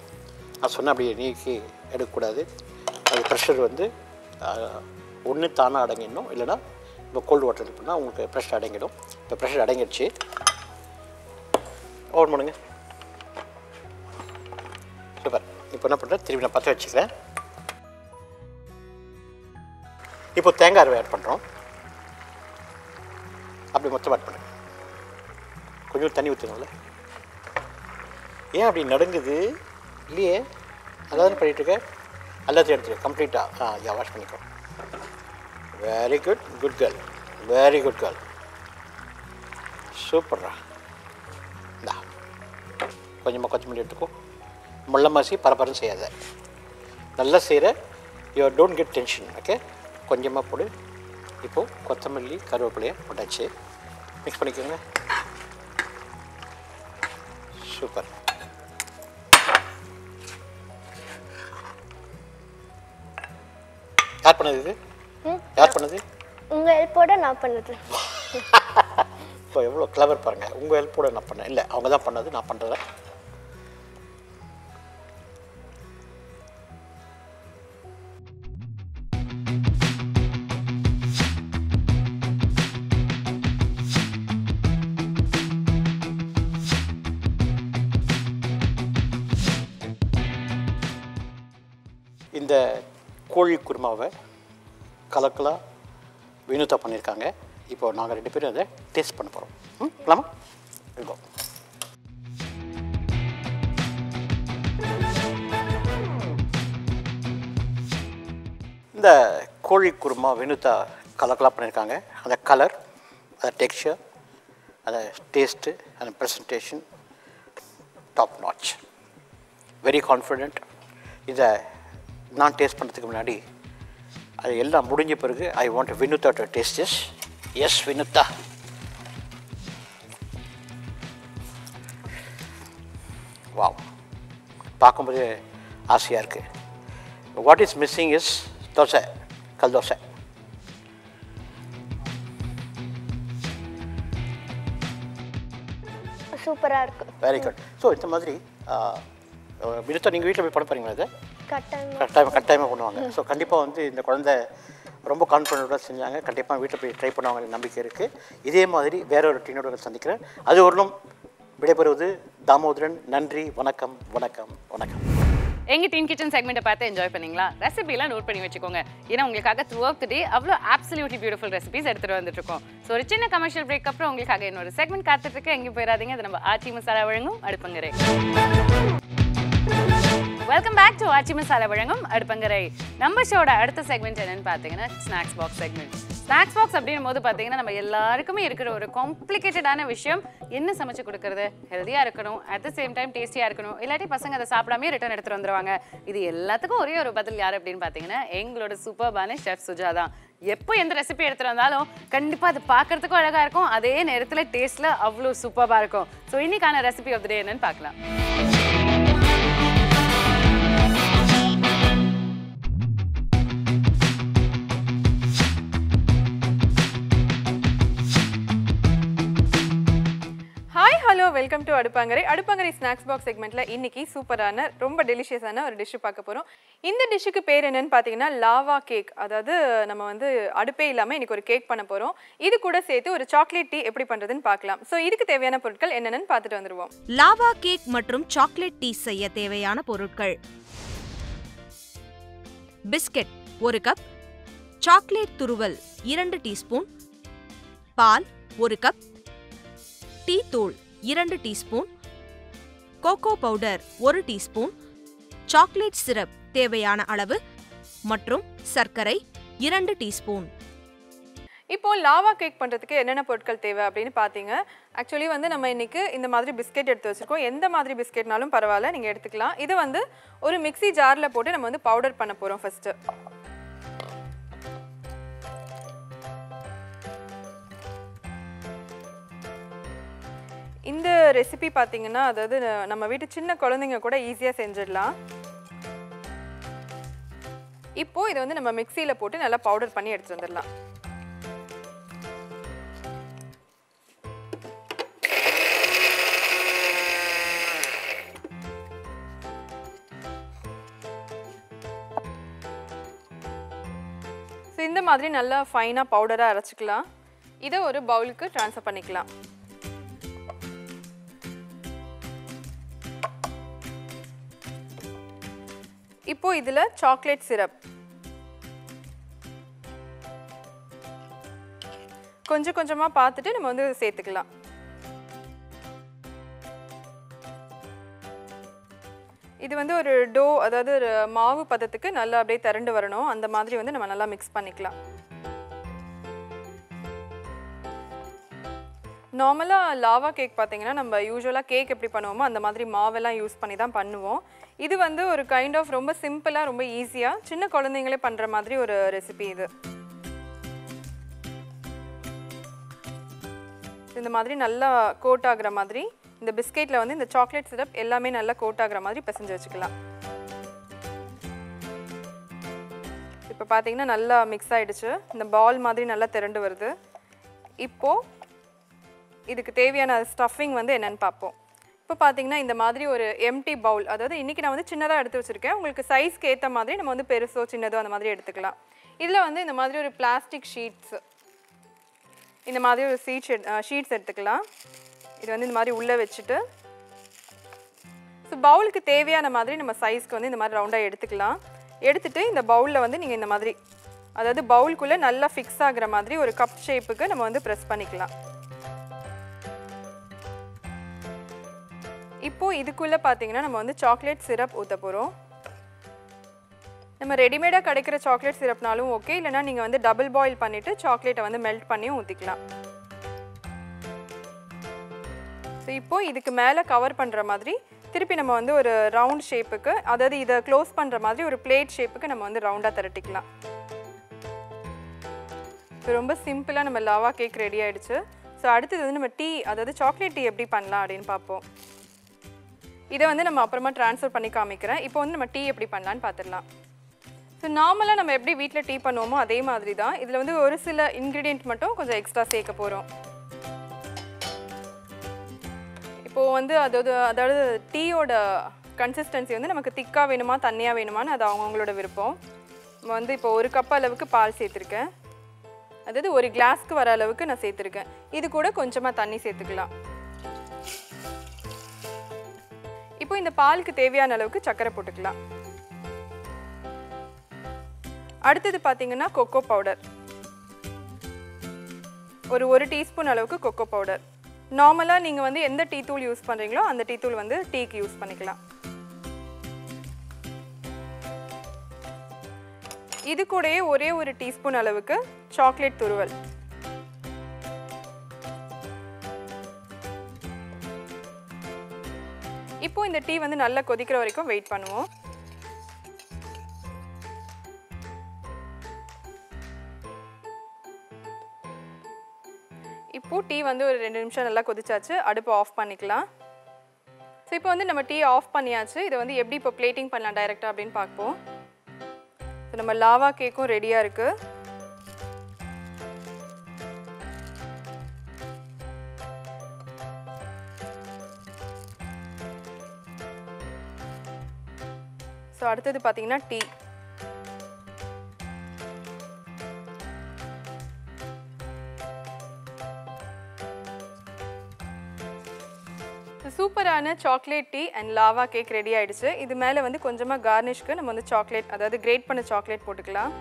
அது சொன்னால் அப்படியே நீக்கி எடுக்கக்கூடாது. அது ப்ரெஷர் வந்து ஒன்று தானாக அடங்கிடணும் இல்லைன்னா இப்போ கோல்டு வாட்டர் பண்ணால் உங்களுக்கு ப்ரெஷர் அடங்கிடும். இப்போ ப்ரெஷர் அடங்கிடுச்சு. ஓன் பண்ணுங்க. சூப்பர் இப்போ என்ன பண்ணுறேன் திரும்பி நான் பற்ற வச்சுக்கிறேன். இப்போ தேங்காய் அறுவை ஆட் பண்ணுறோம் அப்படி மொத்தம் ஆட் பண்ணுங்க. கொஞ்சம் தண்ணி ஊற்றணும்ல ஏன் அப்படி நடுங்குது? இல்லையே. அதான் பண்ணிகிட்டு இருக்க? எல்லாத்தையும் எடுத்துரு கம்ப்ளீட்டாக ஆ யா வாஷ் பண்ணிக்கிறோம் very good good girl very good girl சூப்பர்ரா இந்தா. கொஞ்சமாக கொத்தமல்லி எடுத்துக்கோ. முள்ள மாசி பரபரம் செய்யாத. நல்லா செய்கிற you don't get tension okay கொஞ்சமாக போடு. இப்போது கொத்தமல்லி கருவேப்பிலையை போட்டாச்சு. மிக்ஸ் பண்ணிக்கோங்க. சூப்பர் யார் பண்ணது இது? யார் பண்ணது? உங்கள் ஹெல்ப்போட நான் பண்ணது. இப்போ எவ்வளோ கிளவர் பாருங்கள் உங்கள் ஹெல்ப்போட நான் பண்ணேன். இல்லை அவங்க தான் பண்ணது நான் பண்ணுறேன் இந்த கோழி குருமாவை கலக்கலாக வினுதா பண்ணியிருக்காங்க. இப்போ நாங்கள் ரெண்டு பேரும் அதை டேஸ்ட் பண்ண போகிறோம் ம் இல்லாமா இருக்கோம் இந்த கோழி குருமா வினுதா கலக்கலாக பண்ணியிருக்காங்க. அந்த கலர் அந்த டெக்ஸ்சர் அந்த டேஸ்ட்டு அந்த presentation top notch very confident இதை நான் டேஸ்ட் பண்ணுறதுக்கு முன்னாடி அது எல்லாம் முடிஞ்ச பிறகு I want Vinutha to taste this yes Vinutha wow பார்க்கும்போது ஆசையாக இருக்குது what is missing is dosa கல் தோசை. சூப்பராக இருக்கும் வெரி குட் ஸோ இந்த மாதிரி வினுதா நீங்கள் வீட்டில் போய் பண்ண போகிறீங்களா இதை? கட்டாயமாக கட்டாயமாக பண்ணுவாங்க. ஸோ கண்டிப்பாக வந்து இந்த குழந்தை ரொம்ப கான்ஃபிடென்ட்டாக செஞ்சாங்க. கண்டிப்பாக வீட்டில் போய் ட்ரை பண்ணுவாங்க நம்பிக்கை இருக்குது இதே மாதிரி வேற ஒரு டீனோட சந்திக்கிறேன். அது ஒரு விடைபெறுவது தாமோதரன். நன்றி வணக்கம் வணக்கம் வணக்கம். எங்க டீன் கிச்சன் செக்மெண்ட்டை பார்த்து என்ஜாய் பண்ணீங்களா? ரெசிபிலாம் நோட் பண்ணி வச்சுக்கோங்க. ஏன்னா உங்களுக்காக த்ரூ அவுட் டே அவ்வளோ ஆப்சல்யூட்லி பியூட்டிஃபுல் ரெசிபிஸ் எடுத்துட்டு வந்துட்டு இருக்கோம் ஸோ ஒரு சின்ன கமர்ஷியல் பிரேக் அப்புறம் உங்களுக்காக இன்னொரு செக்மெண்ட் காத்துட்டு இருக்கு எங்கேயும் போயிடாதீங்க. அது நம்ம ஆச்சி மசாலா வழங்கும். Adupangarai. Welcome back to Aachi Masala வழங்கும் அடுப்பங்கரை. நம்ம ஷோட அடுத்த செக்மெண்ட் என்னன்னு பார்த்தீங்கன்னா snacks box segment snacks box அப்படின்னும் போது பார்த்தீங்கன்னா நம்ம எல்லாருக்குமே இருக்கிற ஒரு காம்ப்ளிகேட்டடான விஷயம் என்ன சமைச்சு கொடுக்கறது? ஹெல்த்தியாக இருக்கணும் அட் த சேம் டைம் டேஸ்டியாக இருக்கணும் இல்லாட்டி பசங்க அதை சாப்பிடாமே ரிட்டர்ன் எடுத்துட்டு வந்துருவாங்க. இது எல்லாத்துக்கும் ஒரே ஒரு பதில் யார் அப்படின்னு பார்த்தீங்கன்னா எங்களோட சூப்பர்பான ஷெஃப் சுஜா தான் எப்போ எந்த ரெசிபி எடுத்துட்டு வந்தாலும் கண்டிப்பாக அது பார்க்கறதுக்கும் அழகாக இருக்கும். அதே நேரத்தில் டேஸ்ட்டில் அவ்வளோ சூப்பராக இருக்கும். ஸோ இன்னைக்கான ரெசிபி ஆஃப் த டே என்னன்னு பார்க்கலாம். Hello welcome to Adupangarai. Adupangarai snacks box செக்மெண்ட்ல இன்னைக்கு சூப்பரான ரொம்ப டெலிஷியஸான ஒரு டிஷ் பார்க்க போறோம். இந்த டிஷ்ஷுக்கு பேர் என்னன்னு பார்த்தீங்கன்னா லாவா கேக். அதாவது நம்ம வந்து அடுப்பே இல்லாமல் இன்னைக்கு ஒரு கேக் பண்ண போறோம். இது கூட சேர்த்து ஒரு சாக்லேட் டீ எப்படி பண்றதுன்னு பார்க்கலாம் ஸோ இதுக்கு தேவையான பொருட்கள் என்னென்னு பார்த்துட்டு வந்துருவோம். லாவா கேக் மற்றும் சாக்லேட் டீ செய்ய தேவையான பொருட்கள். பிஸ்கெட் ஒரு கப். சாக்லேட் துருவல் இரண்டு டீஸ்பூன். பால் ஒரு கப். டீ தூள் இரண்டு டீஸ்பூன். கோகோ பவுடர் ஒரு டீஸ்பூன். சாக்லேட் சிரப் தேவையான அளவு மற்றும் சர்க்கரை இரண்டு டீஸ்பூன். இப்போ லாவா கேக் பண்ணுறதுக்கு என்னென்ன பொருட்கள் தேவை அப்படின்னு பார்த்தீங்க. ஆக்சுவலி வந்து நம்ம இன்றைக்கி இந்த மாதிரி பிஸ்கெட் எடுத்து வச்சுருக்கோம். எந்த மாதிரி பிஸ்கெட்னாலும் பரவாயில்ல நீங்கள் எடுத்துக்கலாம். இது வந்து ஒரு மிக்ஸி ஜாரில் போட்டு நம்ம வந்து பவுடர் பண்ண போகிறோம் ஃபஸ்ட்டு இந்த ரெசிபி பார்த்தீங்கன்னா அதாவது நம்ம வீட்டு சின்ன குழந்தைங்க கூட ஈஸியாக செஞ்சிடலாம். இப்போது இதை வந்து நம்ம மிக்சியில் போட்டு நல்லா பவுடர் பண்ணி எடுத்து வந்துடலாம். ஸோ இந்த மாதிரி நல்லா ஃபைனாக பவுடராக அரைச்சிக்கலாம். இதை ஒரு பவுலுக்கு ட்ரான்ஸ்ஃபர் பண்ணிக்கலாம். இப்போ இதில் சாக்லேட் சிரப் கொஞ்சம் கொஞ்சமாக பார்த்துட்டு நம்ம வந்து சேர்த்துக்கலாம். இது வந்து ஒரு டோ அதாவது ஒரு மாவு பதத்துக்கு நல்லா அப்படியே திரண்டு வரணும். அந்த மாதிரி வந்து நம்ம நல்லா மிக்ஸ் பண்ணிக்கலாம். நார்மலாக லாவா கேக் பார்த்தீங்கன்னா நம்ம யூஸ்வலாக கேக் எப்படி பண்ணுவோமோ அந்த மாதிரி மாவெல்லாம் யூஸ் பண்ணி தான் பண்ணுவோம். இது வந்து ஒரு கைண்ட் ஆஃப் ரொம்ப சிம்பிளாக ரொம்ப ஈஸியாக சின்ன குழந்தைங்களே பண்ணுற மாதிரி ஒரு ரெசிபி இது. இந்த மாதிரி நல்லா கோட் ஆகுற மாதிரி இந்த பிஸ்கெட்டில் வந்து இந்த சாக்லேட் சிரப் எல்லாமே நல்லா கோட் ஆகுற மாதிரி பிசைஞ்சு வச்சுக்கலாம். இப்போ பார்த்தீங்கன்னா நல்லா மிக்ஸ் ஆகிடுச்சு இந்த பால் மாதிரி நல்லா திரண்டு வருது. இப்போது இதுக்கு தேவையான ஸ்டஃபிங் வந்து என்னென்னு பார்ப்போம். இப்போ பார்த்தீங்கன்னா இந்த மாதிரி ஒரு எம்டி பவுல் அதாவது இன்றைக்கி நான் வந்து சின்னதாக எடுத்து வச்சுருக்கேன். உங்களுக்கு சைஸ்க்கு ஏற்ற மாதிரி நம்ம வந்து பெருசோ சின்னதோ அந்த மாதிரி எடுத்துக்கலாம். இதில் வந்து இந்த மாதிரி ஒரு பிளாஸ்டிக் ஷீட்ஸ் இந்த மாதிரி ஒரு சீட்ஸ் ஷீட்ஸ் எடுத்துக்கலாம். இது வந்து இந்த மாதிரி உள்ளே வச்சுட்டு. ஸோ பவுலுக்கு தேவையான மாதிரி நம்ம சைஸ்க்கு வந்து இந்த மாதிரி ரவுண்டாக எடுத்துக்கலாம். எடுத்துட்டு இந்த பவுலில் வந்து நீங்கள் இந்த மாதிரி அதாவது பவுலுக்குள்ளே நல்லா ஃபிக்ஸ் ஆகிற மாதிரி ஒரு கப் ஷேப்புக்கு நம்ம வந்து ப்ரெஸ் பண்ணிக்கலாம். இப்போ இதுக்குள்ளே பார்த்தீங்கன்னா நம்ம வந்து சாக்லேட் சிரப் ஊற்ற போகிறோம் நம்ம ரெடிமேடாக கிடைக்கிற சாக்லேட் சிரப்னாலும் ஓகே இல்லைனா நீங்கள் வந்து டபுள் பாயில் பண்ணிவிட்டு சாக்லேட்டை வந்து மெல்ட் பண்ணியும் ஊற்றிக்கலாம் ஸோ இப்போது இதுக்கு மேலே கவர் பண்ணுற மாதிரி திருப்பி நம்ம வந்து ஒரு ரவுண்ட் ஷேப்புக்கு அதாவது இதை க்ளோஸ் பண்ணுற மாதிரி ஒரு பிளேட் ஷேப்புக்கு நம்ம வந்து ரவுண்டாக திரட்டிக்கலாம். ஸோ ரொம்ப சிம்பிளாக நம்ம லவா கேக் ரெடி ஆகிடுச்சு ஸோ அடுத்தது வந்து நம்ம டீ அதாவது சாக்லேட் டீ எப்படி பண்ணலாம் அப்படின்னு பார்ப்போம். இதை வந்து நம்ம அப்புறமா ட்ரான்ஸ்ஃபர் பண்ணி காமிக்கிறேன். இப்போ வந்து நம்ம டீ எப்படி பண்ணலான்னு பார்த்துடலாம். ஸோ நார்மலாக நம்ம எப்படி வீட்டில் டீ பண்ணுவோமோ அதே மாதிரி தான் இதில் வந்து ஒரு சில இன்க்ரீடியண்ட் மட்டும் கொஞ்சம் எக்ஸ்ட்ரா சேர்க்க போகிறோம் இப்போது வந்து அதாவது அதாவது டீயோட கன்சிஸ்டன்சி வந்து நமக்கு திக்காக வேணுமா தண்ணியாக வேணுமான்னு அது அவங்கவுங்களோட விருப்பம். நம்ம வந்து இப்போ ஒரு கப் அளவுக்கு பால் சேர்த்துருக்கேன். அதாவது ஒரு கிளாஸ்க்கு வர அளவுக்கு நான் சேர்த்துருக்கேன். இது கூட கொஞ்சமாக தண்ணி சேர்த்துக்கலாம். இப்போ இந்த பாலுக்கு தேவையான அளவுக்கு சர்க்கரை போட்டுக்கலாம். அடுத்தது பார்த்தீங்கன்னா கொக்கோ பவுடர் ஒரு ஒரு டீஸ்பூன் அளவுக்கு கொக்கோ பவுடர் நார்மலாக நீங்கள் வந்து எந்த டீ தூள் யூஸ் பண்ணுறீங்களோ அந்த டீ தூள் வந்து டீக்கு யூஸ் பண்ணிக்கலாம். இது கூடயே ஒரே ஒரு டீஸ்பூன் அளவுக்கு சாக்லேட் துருவல். இப்போ இந்த டீ வந்து நல்லா கொதிக்கிற வரைக்கும் வெயிட் பண்ணுவோம். இப்போ டீ வந்து ஒரு ரெண்டு நிமிஷம் நல்லா கொதிச்சாச்சு. அடுப்பு ஆஃப் பண்ணிக்கலாம். ஸோ இப்போ வந்து நம்ம டீ ஆஃப் பண்ணியாச்சு. இதை வந்து எப்படி இப்போ பிளேட்டிங் பண்ணலாம் டைரெக்டாக அப்படின்னு பார்ப்போம். ஸோ நம்ம லாவா கேக்கும் ரெடியாக இருக்குது அடுத்தது பார்த்தீங்கன்னா டீ சூப்பரான chocolate tea and lava cake ready ஆயிடுச்சு. இது மேலே வந்து கொஞ்சமாக கார்னிஷ்க்கு நம்ம வந்து சாக்லேட் அதாவது கிரேட் பண்ண சாக்லேட் போட்டுக்கலாம்.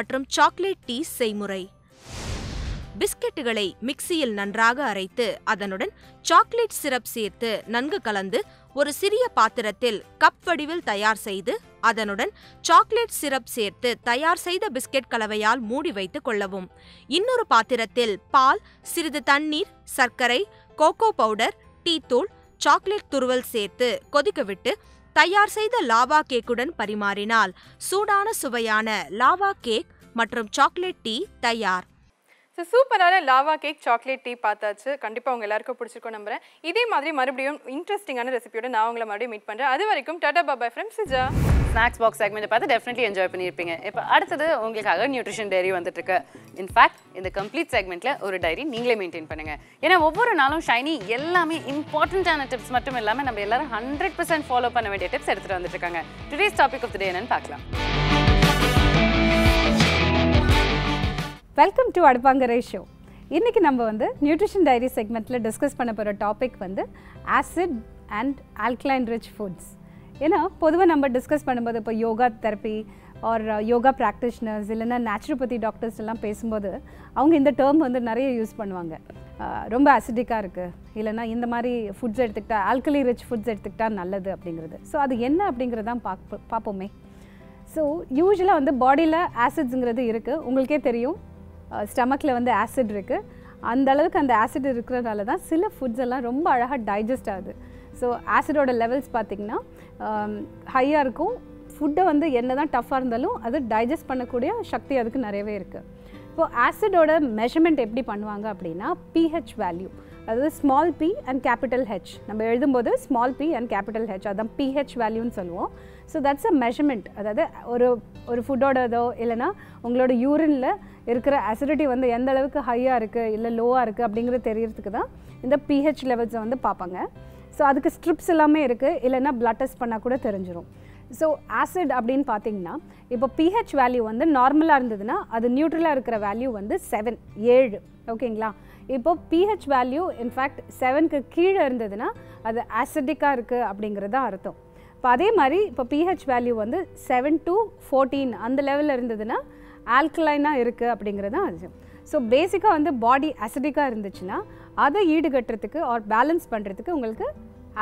மற்றும் சாக்லேட் டீ செய்முறை. பிஸ்கெட்டுகளை மிக்சியில் நன்றாக அரைத்து அதனுடன் சாக்லேட் சிரப் சேர்த்து நன்கு கலந்து ஒரு சிறிய பாத்திரத்தில் கப் வடிவில் தயார் செய்து அதனுடன் சாக்லேட் சிரப் சேர்த்து தயார் செய்த பிஸ்கெட் கலவையால் மூடி வைத்துக் கொள்ளவும். இன்னொரு பாத்திரத்தில் பால் சிறிது தண்ணீர் சர்க்கரை கோகோ பவுடர் டீ தூள் சாக்லேட் துருவல் சேர்த்து கொதிக்கவிட்டு தயார் செய்த லாவா கேக்குடன் பரிமாறினால் சூடான சுவையான லாவா கேக் மற்றும் சாக்லேட் டீ தயார். ஸோ சூப்பரான லாவா கேக் சாக்லேட் டீ பார்த்தாச்சு. கண்டிப்பாக உங்க எல்லாருக்கும் பிடிச்சிருக்கும் நம்புறேன். இதே மாதிரி மறுபடியும் இன்ட்ரெஸ்டிங்கான ரெசிபியோட நான் உங்களை மறுபடியும் மீட் பண்ணுறேன் அது வரைக்கும் tata bye bye from Sija snacks box segment பார்த்து டெஃபினெட்லி என்ஜாய் பண்ணியிருப்பீங்க. இப்போ அடுத்தது உங்களுக்காக நியூட்ரிஷன் டைரி வந்துட்டு இருக்கு இன்ஃபேக்ட் இந்த கம்ப்ளீட் செக்மெண்ட்ல ஒரு டைரி நீங்களே மெயின்டைன் பண்ணுங்க. ஏன்னா ஒவ்வொரு நாளும் ஷைனி எல்லாமே இம்பார்ட்டண்ட்டான டிப்ஸ் மட்டும் இல்லாமல் நம்ம எல்லாரும் ஹண்ட்ரட் பர்சன்ட் ஃபாலோ பண்ண வேண்டிய டிப்ஸ் எடுத்துட்டு வந்துட்டு இருக்காங்க today's topic of the day என்னன்னு பார்க்கலாம். வெல்கம் டு அடுப்பாங்கரை ஷோ இன்றைக்கி நம்ம வந்து நியூட்ரிஷன் டைரி செக்மெண்ட்டில் டிஸ்கஸ் பண்ண போகிற டாபிக் வந்து acid and alkaline rich foods ஏன்னா பொதுவாக நம்ம டிஸ்கஸ் பண்ணும்போது இப்போ yoga therapy or yoga practitioners இல்லைன்னா நேச்சுரோபதி டாக்டர்ஸ் எல்லாம் பேசும்போது அவங்க இந்த டேர்ம் வந்து நிறைய யூஸ் பண்ணுவாங்க. ரொம்ப அசிடிக்காக இருக்குது இல்லைன்னா இந்த மாதிரி ஃபுட்ஸ் எடுத்துக்கிட்டா ஆல்கலி ரிச் ஃபுட்ஸ் எடுத்துக்கிட்டா நல்லது அப்படிங்கிறது. ஸோ அது என்ன அப்படிங்கிறதான் பார்ப்ப பார்ப்போமே ஸோ யூஸ்வலாக வந்து பாடியில் ஆசிட்ஸுங்கிறது இருக்குது உங்களுக்கே தெரியும். ஸ்டமக்கில் வந்து ஆசிட் இருக்குது அந்த அளவுக்கு அந்த ஆசிட் இருக்கிறதால தான் சில ஃபுட்ஸ் எல்லாம் ரொம்ப அழகாக டைஜஸ்ட் ஆகுது. ஸோ ஆசிடோட லெவல்ஸ் பார்த்திங்கன்னா ஹையாக இருக்கும். ஃபுட்டை வந்து என்ன தான் டஃப்பாக இருந்தாலும் அது டைஜஸ்ட் பண்ணக்கூடிய சக்தி அதுக்கு நிறையவே இருக்குது இப்போது ஆசிடோட மெஷர்மெண்ட் எப்படி பண்ணுவாங்க அப்படின்னா பிஹெச் வேல்யூ அதாவது small p and capital H நம்ம எழுதும்போது small p and capital H அதான் பிஹெச் வேல்யூன்னு சொல்லுவோம். ஸோ தட்ஸ் அ மெஷர்மெண்ட் அதாவது ஒரு ஒரு ஃபுட்டோட இதோ இல்லைனா உங்களோட யூரினில் இருக்கிற அசிடிட்டி வந்து எந்த அளவுக்கு ஹையாக இருக்குது இல்லை லோவாக இருக்குது அப்படிங்கிறது தெரியறதுக்கு தான் இந்த பிஹெச் லெவல்ஸை வந்து பார்ப்பாங்க. ஸோ அதுக்கு ஸ்ட்ரிப்ஸ் எல்லாமே இருக்குது இல்லைன்னா பிளட் டெஸ்ட் பண்ணால் கூட தெரிஞ்சிடும் ஸோ ஆசிட் அப்படின்னு பார்த்தீங்கன்னா இப்போ பிஹெச் வேல்யூ வந்து நார்மலாக இருந்ததுன்னா அது நியூட்ரலாக இருக்கிற வேல்யூ வந்து செவன் ஏழு. ஓகேங்களா? இப்போ பிஹெச் வேல்யூ இன்ஃபேக்ட் செவனுக்கு கீழே இருந்ததுன்னா அது ஆசிடிக்காக இருக்குது அப்படிங்கிறது தான் அர்த்தம். இப்போ அதே மாதிரி இப்போ பிஹெச் வேல்யூ வந்து செவன் டு ஃபோர்டீன் அந்த லெவலில் இருந்ததுன்னா ஆல்கலைனாக இருக்குது அப்படிங்கிறது தான் அது ஸோ பேசிக்காக வந்து பாடி அசிடிக்காக இருந்துச்சுன்னா அதை ஈடுகட்டுறதுக்கு ஆர் பேலன்ஸ் பண்ணுறதுக்கு உங்களுக்கு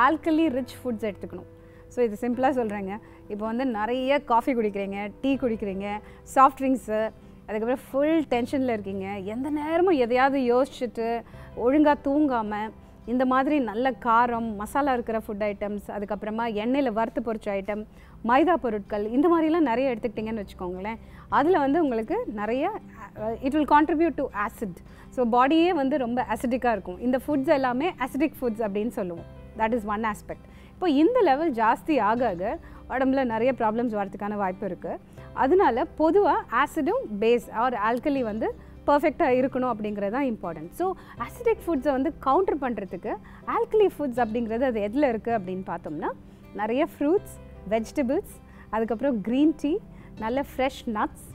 ஆல்கலி ரிச் ஃபுட்ஸ் எடுத்துக்கணும். ஸோ இது சிம்பிளாக சொல்கிறேங்க இப்போ வந்து நிறைய காஃபி குடிக்கிறீங்க டீ குடிக்கிறீங்க சாஃப்ட் ட்ரிங்க்ஸு அதுக்கப்புறம் ஃபுல் டென்ஷனில் இருக்கீங்க. எந்த நேரமும் எதையாவது யோசிச்சுட்டு ஒழுங்காக தூங்காமல் இந்த மாதிரி நல்ல காரம் மசாலா இருக்கிற ஃபுட் ஐட்டம்ஸ் அதுக்கப்புறமா எண்ணெயில் வறுத்து பொறிச்ச ஐட்டம் மைதா பொருட்கள் இந்த மாதிரிலாம் நிறைய எடுத்துக்கிட்டிங்கன்னு வச்சுக்கோங்களேன். அதில் வந்து உங்களுக்கு நிறைய it will contribute to acid so பாடியே வந்து ரொம்ப அசிடிக்காக இருக்கும். இந்த ஃபுட்ஸ் எல்லாமே அசிடிக் ஃபுட்ஸ் அப்படின்னு சொல்லுவோம். தட் இஸ் ஒன் ஆஸ்பெக்ட் இப்போ இந்த லெவல் ஜாஸ்தி ஆக ஆக உடம்புல நிறைய ப்ராப்ளம்ஸ் வரதுக்கான வாய்ப்பு இருக்குது அதனால பொதுவாக ஆசிடும் பேஸ் ஆர் ஆல்கலி வந்து பர்ஃபெக்டாக இருக்கணும் அப்படிங்கிறது தான் இம்பார்ட்டன்ட் ஸோ அசிடிக் ஃபுட்ஸை வந்து கவுண்டர் பண்ணுறதுக்கு ஆல்கலி ஃபுட்ஸ் அப்படிங்கிறது அது எதில் இருக்குது அப்படின்னு பார்த்தோம்னா நிறைய ஃப்ரூட்ஸ் வெஜிடபிள்ஸ் அதுக்கப்புறம் க்ரீன் டீ நல்ல ஃப்ரெஷ் நட்ஸ்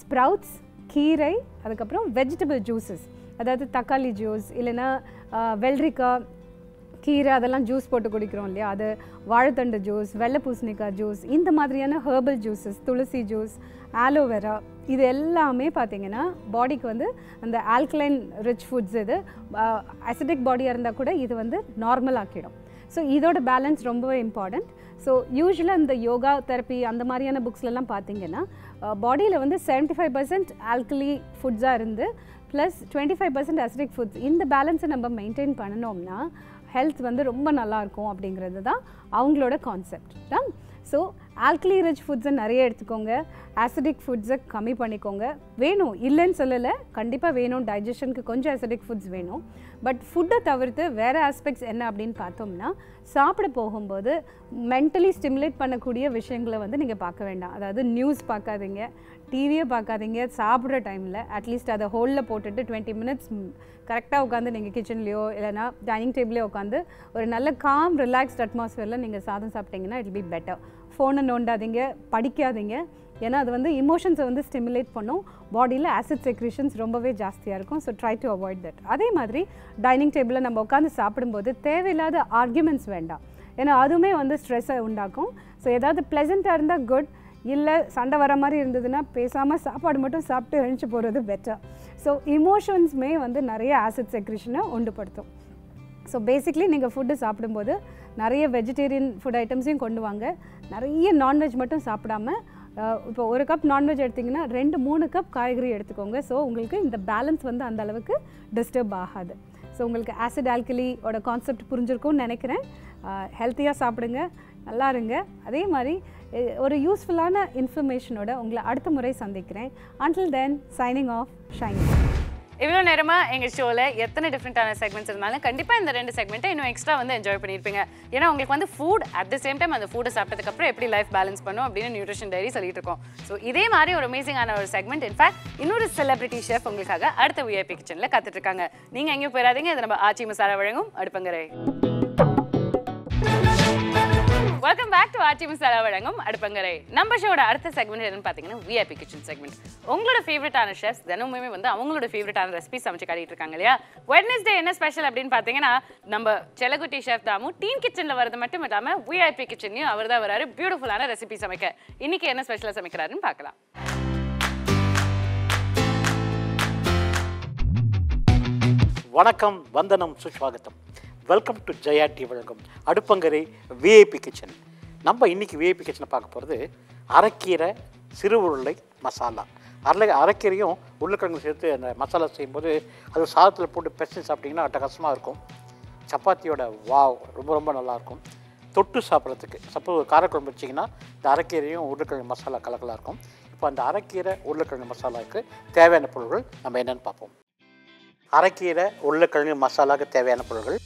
ஸ்ப்ரவுட்ஸ் கீரை அதுக்கப்புறம் வெஜிடபிள் ஜூஸஸ் அதாவது தக்காளி ஜூஸ் இல்லைன்னா uh, வெள்ளரிக்காய் கீரை அதெல்லாம் ஜூஸ் போட்டு குடிக்கிறோம் இல்லையா? அது வாழைத்தண்டு ஜூஸ் வெள்ளை பூசணிக்காய் ஜூஸ் இந்த மாதிரியான ஹெர்பல் ஜூஸஸ் துளசி ஜூஸ் ஆலோவேரா இது எல்லாமே பார்த்தீங்கன்னா பாடிக்கு வந்து அந்த ஆல்கலைன் ரிச் ஃபுட்ஸ் இது அசிடிக் பாடியாக இருந்தால் கூட இது வந்து நார்மல் ஆக்கிடும். ஸோ இதோட பேலன்ஸ் ரொம்பவே இம்பார்ட்டண்ட் ஸோ யூஸ்வலாக இந்த யோகா தெரப்பி அந்த மாதிரியான புக்ஸ்லலாம் பார்த்தீங்கன்னா பாடியில் வந்து செவன்ட்டி ஃபைவ் பர்சன்ட் ஆல்கலி ஃபுட்ஸாக இருந்து plus twenty five percent acidic foods இந்த பேலன்ஸை நம்ம மெயின்டைன் பண்ணணும்னா ஹெல்த் வந்து ரொம்ப நல்லாயிருக்கும் அப்படிங்கிறது தான் அவங்களோட கான்செப்ட் தான் ஸோ ஆல்கலி ரிச் ஃபுட்ஸை நிறைய எடுத்துக்கோங்க. ஆசிடிக் ஃபுட்ஸை கம்மி பண்ணிக்கோங்க. வேணும். இல்லைன்னு சொல்லலை. கண்டிப்பாக வேணும். டைஜஷனுக்கு கொஞ்சம் ஆசிடிக் ஃபுட்ஸ் வேணும். பட் ஃபுட்டை தவிர்த்து வேறு ஆஸ்பெக்ட்ஸ் என்ன அப்படின்னு பார்த்தோம்னா சாப்பிட போகும்போது மென்டலி ஸ்டிமுலேட் பண்ணக்கூடிய விஷயங்களை வந்து நீங்கள் பார்க்க வேண்டாம். அதாவது நியூஸ் பார்க்காதீங்க டிவியை பார்க்காதீங்க சாப்பிட்ற டைமில் அட்லீஸ்ட் அதை ஹோலில் போட்டுட்டு டுவெண்ட்டி மினிட்ஸ் கரெக்டாக உட்காந்து நீங்கள் கிச்சன்லேயோ இல்லைனா டைனிங் டேபிளையோ உட்காந்து ஒரு நல்ல காம் ரிலாக்ஸ்ட் அட்மாஸ்ஃபியரில் நீங்கள் சாதம் சாப்பிட்டீங்கன்னா இட் பி பெட்டர் ஃபோனை நோண்டாதீங்க படிக்காதீங்க ஏன்னா அது வந்து இமோஷன்ஸை வந்து ஸ்டிமுலேட் பண்ணும். பாடியில் ஆசிட் செக்ரேஷன்ஸ் ரொம்பவே ஜாஸ்தியாக இருக்கும். So try to avoid that அதே மாதிரி டைனிங் டேபிளில் நம்ம உட்காந்து சாப்பிடும்போது தேவையில்லாத ஆர்கியூமெண்ட்ஸ் வேண்டாம். ஏன்னா அதுவுமே வந்து ஸ்ட்ரெஸ்ஸை உண்டாக்கும். ஸோ ஏதாவது ப்ளசண்ட்டாக இருந்தால் குட் இல்லை சண்டை வர மாதிரி இருந்ததுன்னா பேசாமல் சாப்பாடு மட்டும் சாப்பிட்டு எழுந்து போகிறது பெட்டர் ஸோ இமோஷன்ஸுமே வந்து நிறைய ஆசிட் செக்ரிஷனை உண்டுபடுத்தும். ஸோ பேசிக்லி நீங்கள் ஃபுட்டு சாப்பிடும்போது நிறைய வெஜிடேரியன் ஃபுட் ஐட்டம்ஸையும் கொண்டு வாங்க. நிறைய நான்வெஜ் மட்டும் சாப்பிடாம இப்போ ஒரு கப் நான்வெஜ் எடுத்திங்கன்னா ரெண்டு மூணு கப் காய்கறி எடுத்துக்கோங்க. ஸோ உங்களுக்கு இந்த பேலன்ஸ் வந்து அந்த அளவுக்கு டிஸ்டர்ப் ஆகாது. ஸோ உங்களுக்கு ஆசிட் ஆல்கலியோட கான்செப்ட் புரிஞ்சிருக்கும்னு நினைக்கிறேன். ஹெல்த்தியாக சாப்பிடுங்க நல்லா இருங்க. அதே மாதிரி ஒரு யூஸ்ஃபுல்லான இன்ஃபர்மேஷனோட உங்களை அடுத்த முறை சந்திக்கிறேன். Until then signing off shining இவ்வளோ நேரமாக எங்கள் ஷோவில் எத்தனை டிஃப்ரெண்ட்டான செக்மெண்ட்ஸ் இருந்தாலும் கண்டிப்பாக இந்த ரெண்டு செக்மெண்ட்டை இன்னும் எக்ஸ்ட்ரா வந்து என்ஜாய் பண்ணியிருப்பீங்க. ஏன்னா உங்களுக்கு வந்து food at the same time அந்த ஃபுட்டை சாப்பிட்டதுக்கப்புறம் எப்படி லைஃப் பேலன்ஸ் பண்ணும் அப்படின்னு நியூட்ரிஷன் டைரி சொல்லிட்டு இருக்கோம். ஸோ இதே மாதிரி ஒரு அமேசிங்கான ஒரு செக்மெண்ட் இன்ஃபேக்ட் இன்னொரு செலிபிரிட்டி ஷெஃப் உங்களுக்காக அடுத்த விஐபி கிச்சனில் காத்துட்டு இருக்காங்க. எங்கேயும் போயிடாதீங்க. இது நம்ம ஆச்சி மசாலா வழங்கும் அடுப்பங்கரை. வெல்கம் பேக் டு ஆர்டி மசாலா வழங்கும் அடுப்பங்கரை. நம்ம ஷோட அடுத்த செக்மெண்ட் என்னன்னு பார்த்தீங்கன்னா விஐபி கிச்சன் செக்மெண்ட் உங்களோட ஃபேவரட்டான ஷெஃப்ஸ் தினமுமே வந்து அவங்களோட ஃபேவரட்டான ரெசிபி சமைச்சு காட்டிட்டு இருக்காங்க இல்லையா? வெட்னஸ்டே என்ன ஸ்பெஷல் அப்படின்னு பார்த்தீங்கன்னா நம்ம செலகுட்டி ஷெஃப் தாமும் டீன் கிச்சனில் வரது மட்டும் இல்லாமல் விஐபி கிச்சன்லையும் அவர் தான் வராரு. பியூட்டிஃபுல்லான ரெசிபி சமைக்க. இன்னைக்கு என்ன ஸ்பெஷலாக சமைக்கிறாருன்னு பார்க்கலாம். வணக்கம் வந்தனம் சுஸ்வாகத்தம். வெல்கம் டு ஜெயா டி வழங்கும் அடுப்பங்கரை விஐபி கிச்சன் நம்ம இன்னைக்கு விஐபி கிச்சனை பார்க்க போகிறது அரைக்கீரை சிறு உருளை மசாலா. அரை அரைக்கீரையும் உருளைக்கிழங்கு சேர்த்து அந்த மசாலா செய்யும்போது அது சாதத்தில் போட்டு பெசஞ்சு சாப்பிட்டிங்கன்னா அட்டகாசமாக இருக்கும். சப்பாத்தியோட வாவ் ரொம்ப ரொம்ப நல்லாயிருக்கும் தொட்டு சாப்பிட்றதுக்கு சப்போஸ் காரக்குழம்பு வச்சிங்கன்னா இந்த அரைக்கீரையும் உருளைக்கிழங்கு மசாலா கலக்கலாக இருக்கும். இப்போ அந்த அரைக்கீரை உருளைக்கிழங்கு மசாலாவுக்கு தேவையான பொருட்கள் நம்ம என்னென்னு பார்ப்போம். அரைக்கீரை உருளைக்கிழங்கு மசாலாவுக்கு தேவையான பொருட்கள்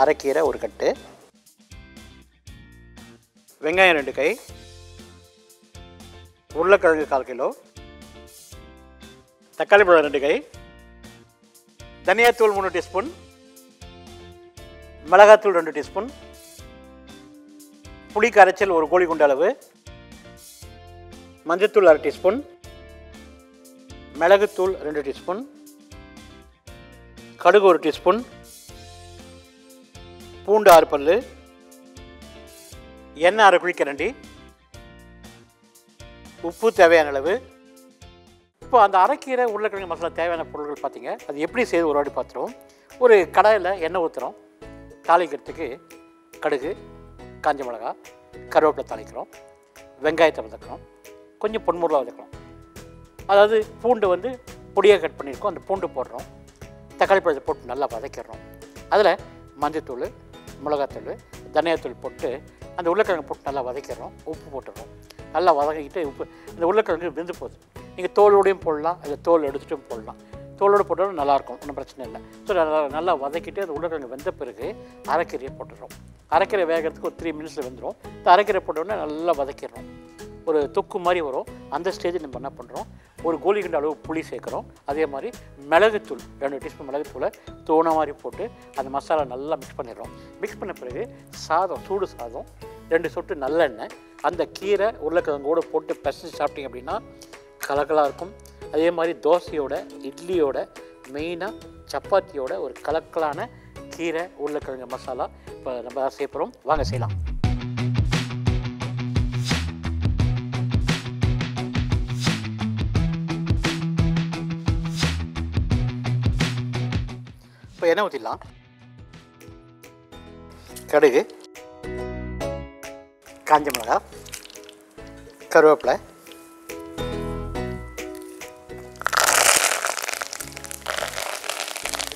அரைக்கீரை ஒரு கட்டு. வெங்காயம் ரெண்டு கை. உருளைக்கிழங்கு கால் கிலோ. தக்காளி பழம் ரெண்டு கை. தனியாத்தூள் மூணு டீஸ்பூன். மிளகாத்தூள் ரெண்டு டீஸ்பூன். புளி கரைச்சல் ஒரு கோழி குண்ட அளவு. மஞ்சத்தூள் அரை டீஸ்பூன். மிளகுத்தூள் ரெண்டு டீஸ்பூன். கடுகு ஒரு டீஸ்பூன். பூண்டு ஆறு பல் எண்ணெய் அரை குழிக்கரண்டி உப்பு தேவையான அளவு. இப்போ அந்த அரைக்கீரை உருளைக்கிழங்கு மசாலா தேவையான பொருட்கள் பார்த்தீங்க. அது எப்படி செய்து ஒரு வாட்டி பார்த்துருவோம். ஒரு கடாயில் எண்ணெய் ஊற்றுறோம் தாளிக்கிறதுக்கு கடுகு காஞ்ச மிளகா கருவேப்பிலை தாளிக்கிறோம். வெங்காயத்தை வதக்கிறோம். கொஞ்சம் பொன்முருளா வதக்கிறோம். அதாவது பூண்டு வந்து பொடியாக கட் பண்ணியிருக்கோம். அந்த பூண்டு போடுறோம். தக்காளி பழத்தை போட்டு நல்லா வதக்கிடுறோம். அதில் மஞ்சத்தூள் மிளகாத்தூள் தனியாத்தூள் போட்டு அந்த உருளைக்கிழங்கு போட்டு நல்லா வதக்கிடுறோம். உப்பு போட்டுடுறோம். நல்லா வதக்கிட்டு உப்பு இந்த உருளைக்கிழங்கு வெந்து போகுது. நீங்கள் தோலோடையும் போடலாம் இல்லை தோல் எடுத்துட்டும் போடலாம். தோலோடு போட்டாலும் நல்லாயிருக்கும் ஒன்றும் பிரச்சனை இல்லை. ஸோ நல்லா நல்லா வதக்கிட்டு அந்த உருளைக்கிழங்கு வெந்த பிறகு அரைக்கீரையை போட்டுடுறோம். அரைக்கீரை வேகிறதுக்கு ஒரு த்ரீ மினிட்ஸில் வெந்துடும் இந்த அரைக்கீரை போட்டோடனே நல்லா வதக்கிடுறோம். ஒரு தொக்கு மாதிரி வரும். அந்த ஸ்டேஜில் நம்ம என்ன பண்ணுறோம் ஒரு கோலி கண்ட அளவு புளி சேர்க்குறோம். அதே மாதிரி மிளகுத்தூள் ரெண்டு டீஸ்பூன் மிளகுத்தூளை தோணை மாதிரி போட்டு அந்த மசாலா நல்லா மிக்ஸ் பண்ணிடுறோம். மிக்ஸ் பண்ண பிறகு சாதம் சூடு சாதம் ரெண்டு சொட்டு நல்லெண்ணெய் அந்த கீரை உருளைக்கிழங்கோடு போட்டு பிசைஞ்சு சாப்பிட்டீங்க அப்படின்னா கலக்கலாக இருக்கும். அதே மாதிரி தோசையோட இட்லியோட மெயினாக சப்பாத்தியோட ஒரு கலக்கலான கீரை உருளைக்கிழங்கு மசாலா இப்போ நம்ம சேர்ப்புறோம் வாங்க செய்யலாம். எண்ணெய் ஊற்றிடலாம் கடுகு காஞ்ச மிளகா கருவேப்பிலை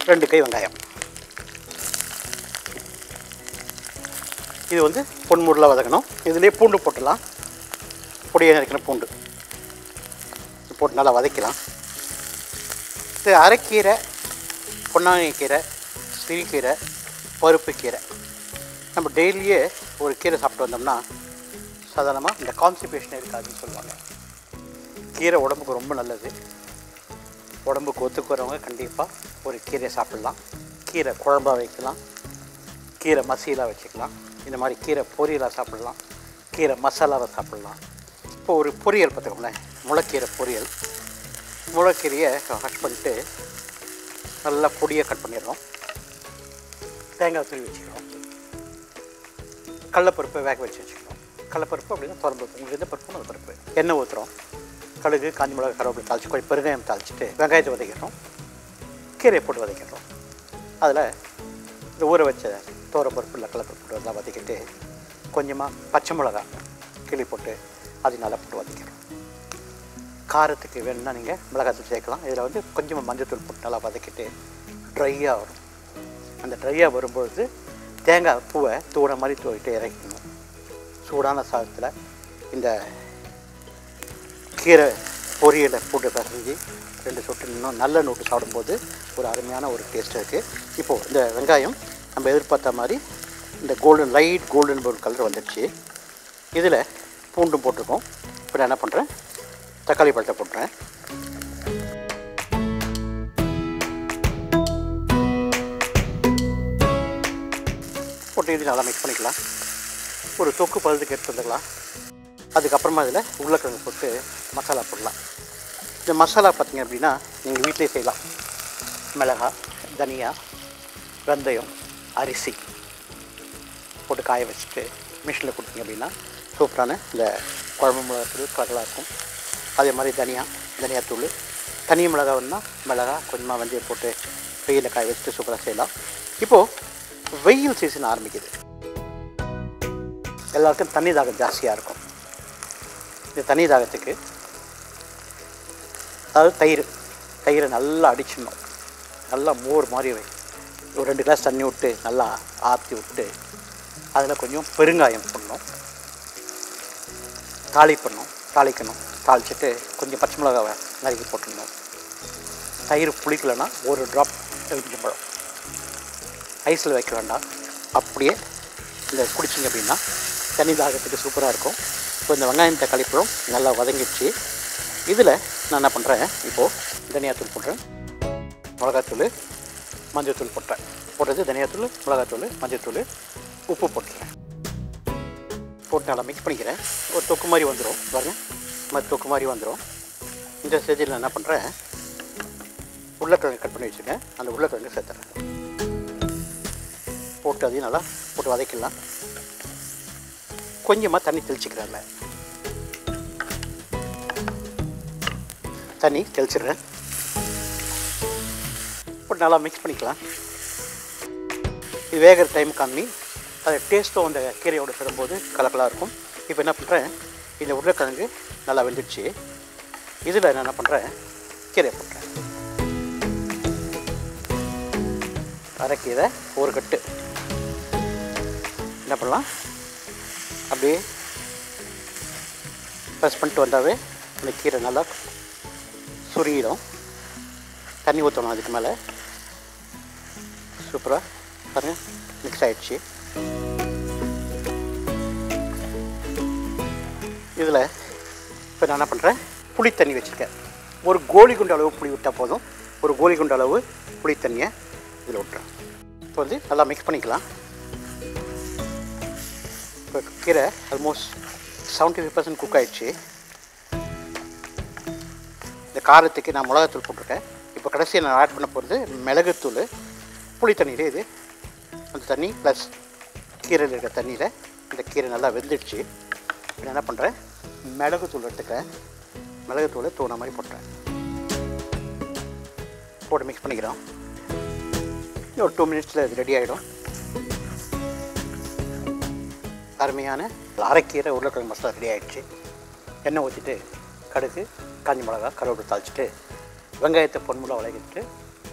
ரெண்டு கை வெங்காயம். இது வந்து பொன்முருளாக வதக்கணும். இதுலேயே பூண்டு போட்டுடலாம். பொடியாக நறுக்கிற பூண்டு. போட்டு நல்லா வதக்கலாம். இது அரைக்கீரை பொன்னாங்கண்ணி கீரை சிறுகீரை பருப்பு கீரை. நம்ம டெய்லியே ஒரு கீரை சாப்பிட்டு வந்தோம்னா சாதாரணமாக இந்த கான்ஸ்டிபேஷன் இருக்காதுன்னு சொல்லுவாங்க. கீரை உடம்புக்கு ரொம்ப நல்லது. உடம்புக்கு ஒத்துக்கிறவங்க கண்டிப்பாக ஒரு கீரை சாப்பிட்லாம். கீரை குழம்பா வைக்கலாம். கீரை மசியலாக வச்சுக்கலாம். இந்த மாதிரி கீரை பொரியலாக சாப்பிடலாம். கீரை மசாலாவை சாப்பிடலாம். இப்போ ஒரு பொரியல் பார்த்துக்கோங்களேன். முளைக்கீரை பொரியல். முளைக்கீரையை கட் பண்ணிட்டு நல்லா பொடியாக கட் பண்ணிடுறோம். தேங்காய் துருவி வச்சுக்கிறோம். கடலப்பருப்பை வேக வச்சு வச்சுக்கிறோம். கடலப்பருப்பு அப்படின்னா துறம்பருப்பு உங்களுக்கு எந்த பருப்பும் அந்த பருப்பு. எண்ணெய் ஊற்றுறோம் கடுகு காஞ்சி மிளகா கருவேப்பிலை தாளிச்சு கொஞ்சம் பெருங்காயம் தாளிச்சிட்டு வெங்காயத்தை வதக்கிடுறோம். கீரையை போட்டு வதக்கிடுறோம். அதில் இந்த ஊற வச்ச தோரப்பருப்பு இல்லை கடலப்பருப்பு எல்லாம் வதக்கிட்டு கொஞ்சமாக பச்சை மிளகா கிளி போட்டு அது நல்லா போட்டு வதக்கிடுறோம். காரத்துக்கு வேணும்னா நீங்கள் மிளகாத்தூள் சேர்க்கலாம். இதில் வந்து கொஞ்சமாக மஞ்சத்தூள் போட்டு நல்லா வதக்கிட்டு ட்ரையாக வரும். அந்த ட்ரையாக வரும்பொழுது தேங்காய் பூவை தூட மாதிரி தூவிட்டு இறக்கணும் சூடான சாதத்தில் இந்த கீரை பொரியலை போட்டு பிசைஞ்சு ரெண்டு சொட்டு இன்னும் நல்ல நோட்டு சாப்பிடும்போது ஒரு அருமையான ஒரு டேஸ்ட் இருக்குது இப்போது இந்த வெங்காயம் நம்ம எதிர்பார்த்த மாதிரி இந்த golden light golden brown colour வந்துடுச்சு. இதில் பூண்டும் போட்டிருக்கோம். இப்போ நான் என்ன பண்ணுறேன் தக்காளி பழத்தை போட்டுறேன். போட்டு இது நல்லா மிக்ஸ் பண்ணிக்கலாம். ஒரு தொக்கு பழுதுக்கு எடுத்து வந்துக்கலாம். அதுக்கப்புறமா இதில் உருளைக்கிழங்கு போட்டு மசாலா போடலாம். இந்த மசாலா பார்த்தீங்க அப்படின்னா நீங்கள் வீட்டிலே செய்யலாம். மிளகா தனியா வெந்தயம் அரிசி போட்டு காய வச்சுட்டு மிஷினில் கொடுத்தீங்க அப்படின்னா சூப்பரான இந்த குழம்பு மிளகாத்தூள் கடலாக இருக்கும். அதே மாதிரி தனியா தனியாத்தூள் தனி மிளகா வேணும்னா மிளகா கொஞ்சமாக வெந்தயம் போட்டு வெயிலில் காய வச்சுட்டு சூப்பராக செய்யலாம். இப்போது வெயில் சீசன் ஆரம்பிக்குது. எல்லாருக்கும் தண்ணி தாகம் ஜாஸ்தியாக இருக்கும். இந்த தண்ணி தாகத்துக்கு அதாவது தயிர் தயிரை நல்லா அடிச்சிடணும். நல்லா மோர் மாதிரி ஒரு ரெண்டு கிளாஸ் தண்ணி விட்டு நல்லா ஆற்றி விட்டு அதில் கொஞ்சம் பெருங்காயம் போடணும். தாளிப்படணும் தாளிக்கணும். தாளிச்சிட்டு கொஞ்சம் பச்சை மிளகாவை நறுக்கி போட்டுருந்தோம் தயிர் புளிக்கலைன்னா ஒரு ட்ராப் எலுமிச்சம்பழம் ஐஸில் வைக்க வேண்டாம். அப்படியே இந்த குடிச்சிங்க அப்படின்னா தண்ணி தாகத்துக்கு சூப்பராக இருக்கும். இப்போ இந்த வெங்காயம் தக்காளி பழம் நல்லா வதங்கிடுச்சு. இதில் நான் என்ன பண்ணுறேன் இப்போது தனியாத்தூள் போடுறேன். மிளகாத்தூள் மஞ்சள்தூள் போட்டேன். போட்டது தனியாத்தூள் மிளகாத்தூள் மஞ்சத்தூள் உப்பு போட்டுறேன். போட்டு நல்லா மிக்ஸ் பண்ணிக்கிறேன். ஒரு தொக்கு மாதிரி வந்துடும் பாருங்கள் மாதிரி தொக்கு மாதிரி வந்துடும் இந்த ஸ்டேஜில் நான் என்ன பண்ணுறேன் உருளைக்கிழங்கு கட் பண்ணி வச்சுருக்கேன். அந்த உருளைக்கிழங்கு சேர்த்துறேன். போட்டு அதையும் நல்லா போட்டு வதக்கிடலாம். கொஞ்சமாக தண்ணி தெளிச்சிக்கிறேன்ல தண்ணி தெளிச்சிடுறேன். போட்டு நல்லா மிக்ஸ் பண்ணிக்கலாம். இது வேகிற டைம் கம்மி அது டேஸ்ட்டும் அந்த கீரையோடு பெறும்போது கலக்கலாக இருக்கும். இப்போ என்ன பண்ணுறேன் இந்த உருளைக்கிழங்கு நல்லா வெந்துடுச்சு. இதில் நான் என்ன பண்ணுறேன்? கீரையை போட்டுறேன் அரைக்கீரை ஒரு கட்டு. என்ன பண்ணலாம்? அப்படியே ப்ரெஸ் பண்ணிட்டு வந்தாவே அந்த கீரை நல்லா சுருங்கிடும். தண்ணி ஊற்றணும் அதுக்கு மேலே. சூப்பராக பாருங்கள் மிக்ஸ் ஆகிடுச்சு இதில் இப்போ நான் என்ன பண்ணுறேன் புளி தண்ணி வச்சுருக்கேன். ஒரு கோலி குண்டு அளவு புளி விட்டால் போதும். ஒரு கோலி குண்டு அளவு புளி தண்ணியை இதில் விட்டுறேன். இப்போ வந்து நல்லா மிக்ஸ் பண்ணிக்கலாம். இப்போ கீரை almost seventy five percent cook ஆகிடுச்சு இந்த காரத்துக்கு நான் மிளகாத்தூள் போட்டிருக்கேன். இப்போ கடைசியாக நான் ஆட் பண்ண போகிறது மிளகுத்தூள். புளி தண்ணியில் இது. அந்த தண்ணி ப்ளஸ் கீரையில் இருக்கிற தண்ணியில் இந்த கீரை நல்லா வெந்துடுச்சு. இப்போ நான் என்ன பண்ணுறேன் மிளகுத்தூள் எடுத்துக்கிறேன் மிளகுத்தூளை தூண மாதிரி போட்டுறேன். போட்டு மிக்ஸ் பண்ணிக்கிறோம். ஒரு டூ மினிட்ஸில் இது ரெடி ஆகிடும் அருமையான அரைக்கீரை உருளைக்கிழங்கு மசாலா ரெடி ஆகிடுச்சு எண்ணெய் ஊற்றிட்டு கடுகு காஞ்சி மிளகா கருவேப்பிலை தாளிச்சிட்டு வெங்காயத்தை பொன்முளை வதக்கிட்டு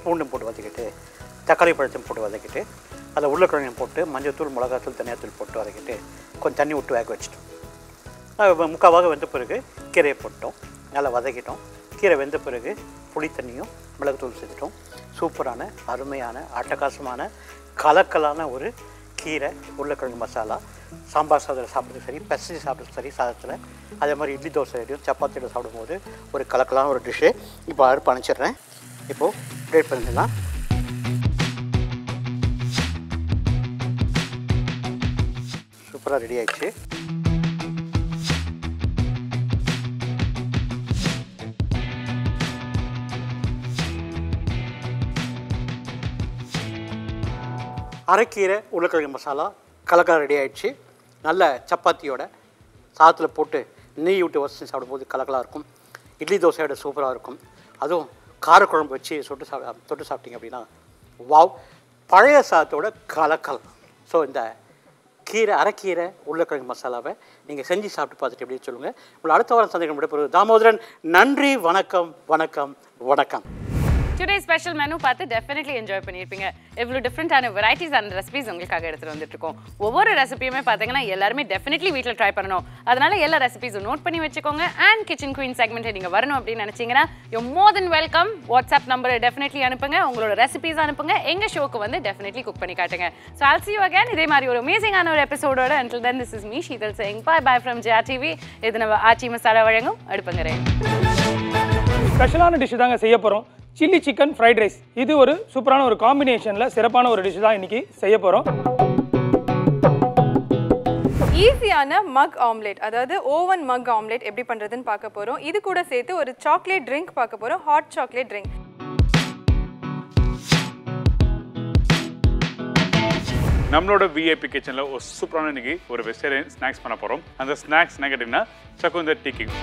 பூண்டும் போட்டு வதக்கிட்டு தக்காளி பழத்தையும் போட்டு வதக்கிட்டு அதை உருளைக்கிழங்கையும் போட்டு மஞ்சள்தூள் மிளகாத்தூள் தனியாத்தூள் போட்டு வதக்கிட்டு கொஞ்சம் தண்ணி விட்டு வேக வச்சுட்டோம். முக்காவாக வெந்த பிறகு கீரையை போட்டோம். நல்லா வதக்கிட்டோம். கீரை வெந்த பிறகு புளி தண்ணியும் மிளகுத்தூள் சேர்த்துட்டோம். சூப்பரான அருமையான அட்டகாசமான கலக்கலான ஒரு கீரை உருளைக்கிழங்கு மசாலா சாம்பார் சாதத்தில் சாப்பிட்றது சரி பசி சாப்பிட்றது சரி சாதத்தில். அதே மாதிரி இட்லி தோசையிலையும் சப்பாத்தியில் சாப்பிடும்போது ஒரு கலக்கலான ஒரு டிஷ்ஷு. இப்போ அறுப்பு அணைச்சிடுறேன். இப்போது கிரேட் பண்ணிடலாம். சூப்பராக ரெடி ஆயிடுச்சு. அரைக்கீரை உருளைக்கிழங்கு மசாலா கலக்கல ரெடி ஆகிடுச்சு நல்ல சப்பாத்தியோட சாதத்தில் போட்டு நெய் விட்டு வசதி சாப்பிடும்போது கலக்கலாக இருக்கும். இட்லி தோசையோட சூப்பராக இருக்கும். அதுவும் காரக்குழம்பு வச்சு சொட்டு சாப்பிட தொட்டு சாப்பிட்டீங்க அப்படின்னா வாவ் பழைய சாதத்தோட கலக்கல். ஸோ இந்த கீரை அரைக்கீரை உருளைக்கிழங்கு மசாலாவை நீங்கள் செஞ்சு சாப்பிட்டு பார்த்துட்டு எப்படி சொல்லுங்கள் உங்களை அடுத்த வாரம் சந்தேகம் விடப்படுவது தாமோதரன். நன்றி வணக்கம் வணக்கம் வணக்கம். டுடே ஸ்பெஷல் மெனு பார்த்து டெஃபினெட்லி என்ஜாய் பண்ணியிருப்பீங்க. எவ்வளோ டிஃப்ரெண்ட்டான வெரைட்டிஸ் அண்ட் ரெசிபிஸ் உங்களுக்காக எடுத்துகிட்டு வந்துட்டுருக்கோம். ஒவ்வொரு ரெசிபியுமே பார்த்தீங்கன்னா எல்லாருமே டெஃபினெட்லி வீட்டில் ட்ரை பண்ணணும். அதனால எல்லா ரெசிபிஸும் நோட் பண்ணி வச்சுக்கோங்க. அண்ட் கிச்சன் குயின் செக்மெண்ட்டை நீங்கள் வரணும் அப்படின்னு நினச்சிங்கன்னா you're more than welcome WhatsApp நம்பரை டெஃபினெட்லி அனுப்புங்க. உங்களோட ரெசிபிஸ் அனுப்புங்க. எங்கள் ஷோக்கு வந்து டெஃபினெட்லி குக் பண்ணி காட்டுங்க. So I'll see you again இதே மாதிரி ஒரு அமேசிங்கான ஒரு எபிசோடோட until then this is me Sheetal Singh bye bye from Jaya TV இது நம்ம ஆச்சி மசாலா வழங்கும். அடுப்பங்கரை. ஸ்பெஷலான டிஷ் தாங்க செய்ய போகிறோம் சில்லி சிக்கன் ஃப்ரைட் ரைஸ் இது ஒரு சூப்பரான ஒரு காம்பினேஷனில் சிறப்பான ஒரு டிஷ் தான் இன்னைக்கு செய்ய போகிறோம் ஈஸியான மக் ஆம்லெட் அதாவது ஓவன் மக் ஆம்லெட் எப்படி பண்ணுறதுன்னு பார்க்க போகிறோம் இது கூட சேர்த்து ஒரு சாக்லேட் ட்ரிங்க் பார்க்க போகிறோம் ஹாட் சாக்லேட் ட்ரிங்க் நம்மளோட விஐபி கிச்சனில் ஒரு சூப்பரான இன்னைக்கு ஒரு வெஜிடேரியன் ஸ்நாக்ஸ் பண்ண போகிறோம் அந்த ஸ்நாக்ஸ் என்ன கேட்டிங்கன்னா சக்குந்தர் டீ கிங்.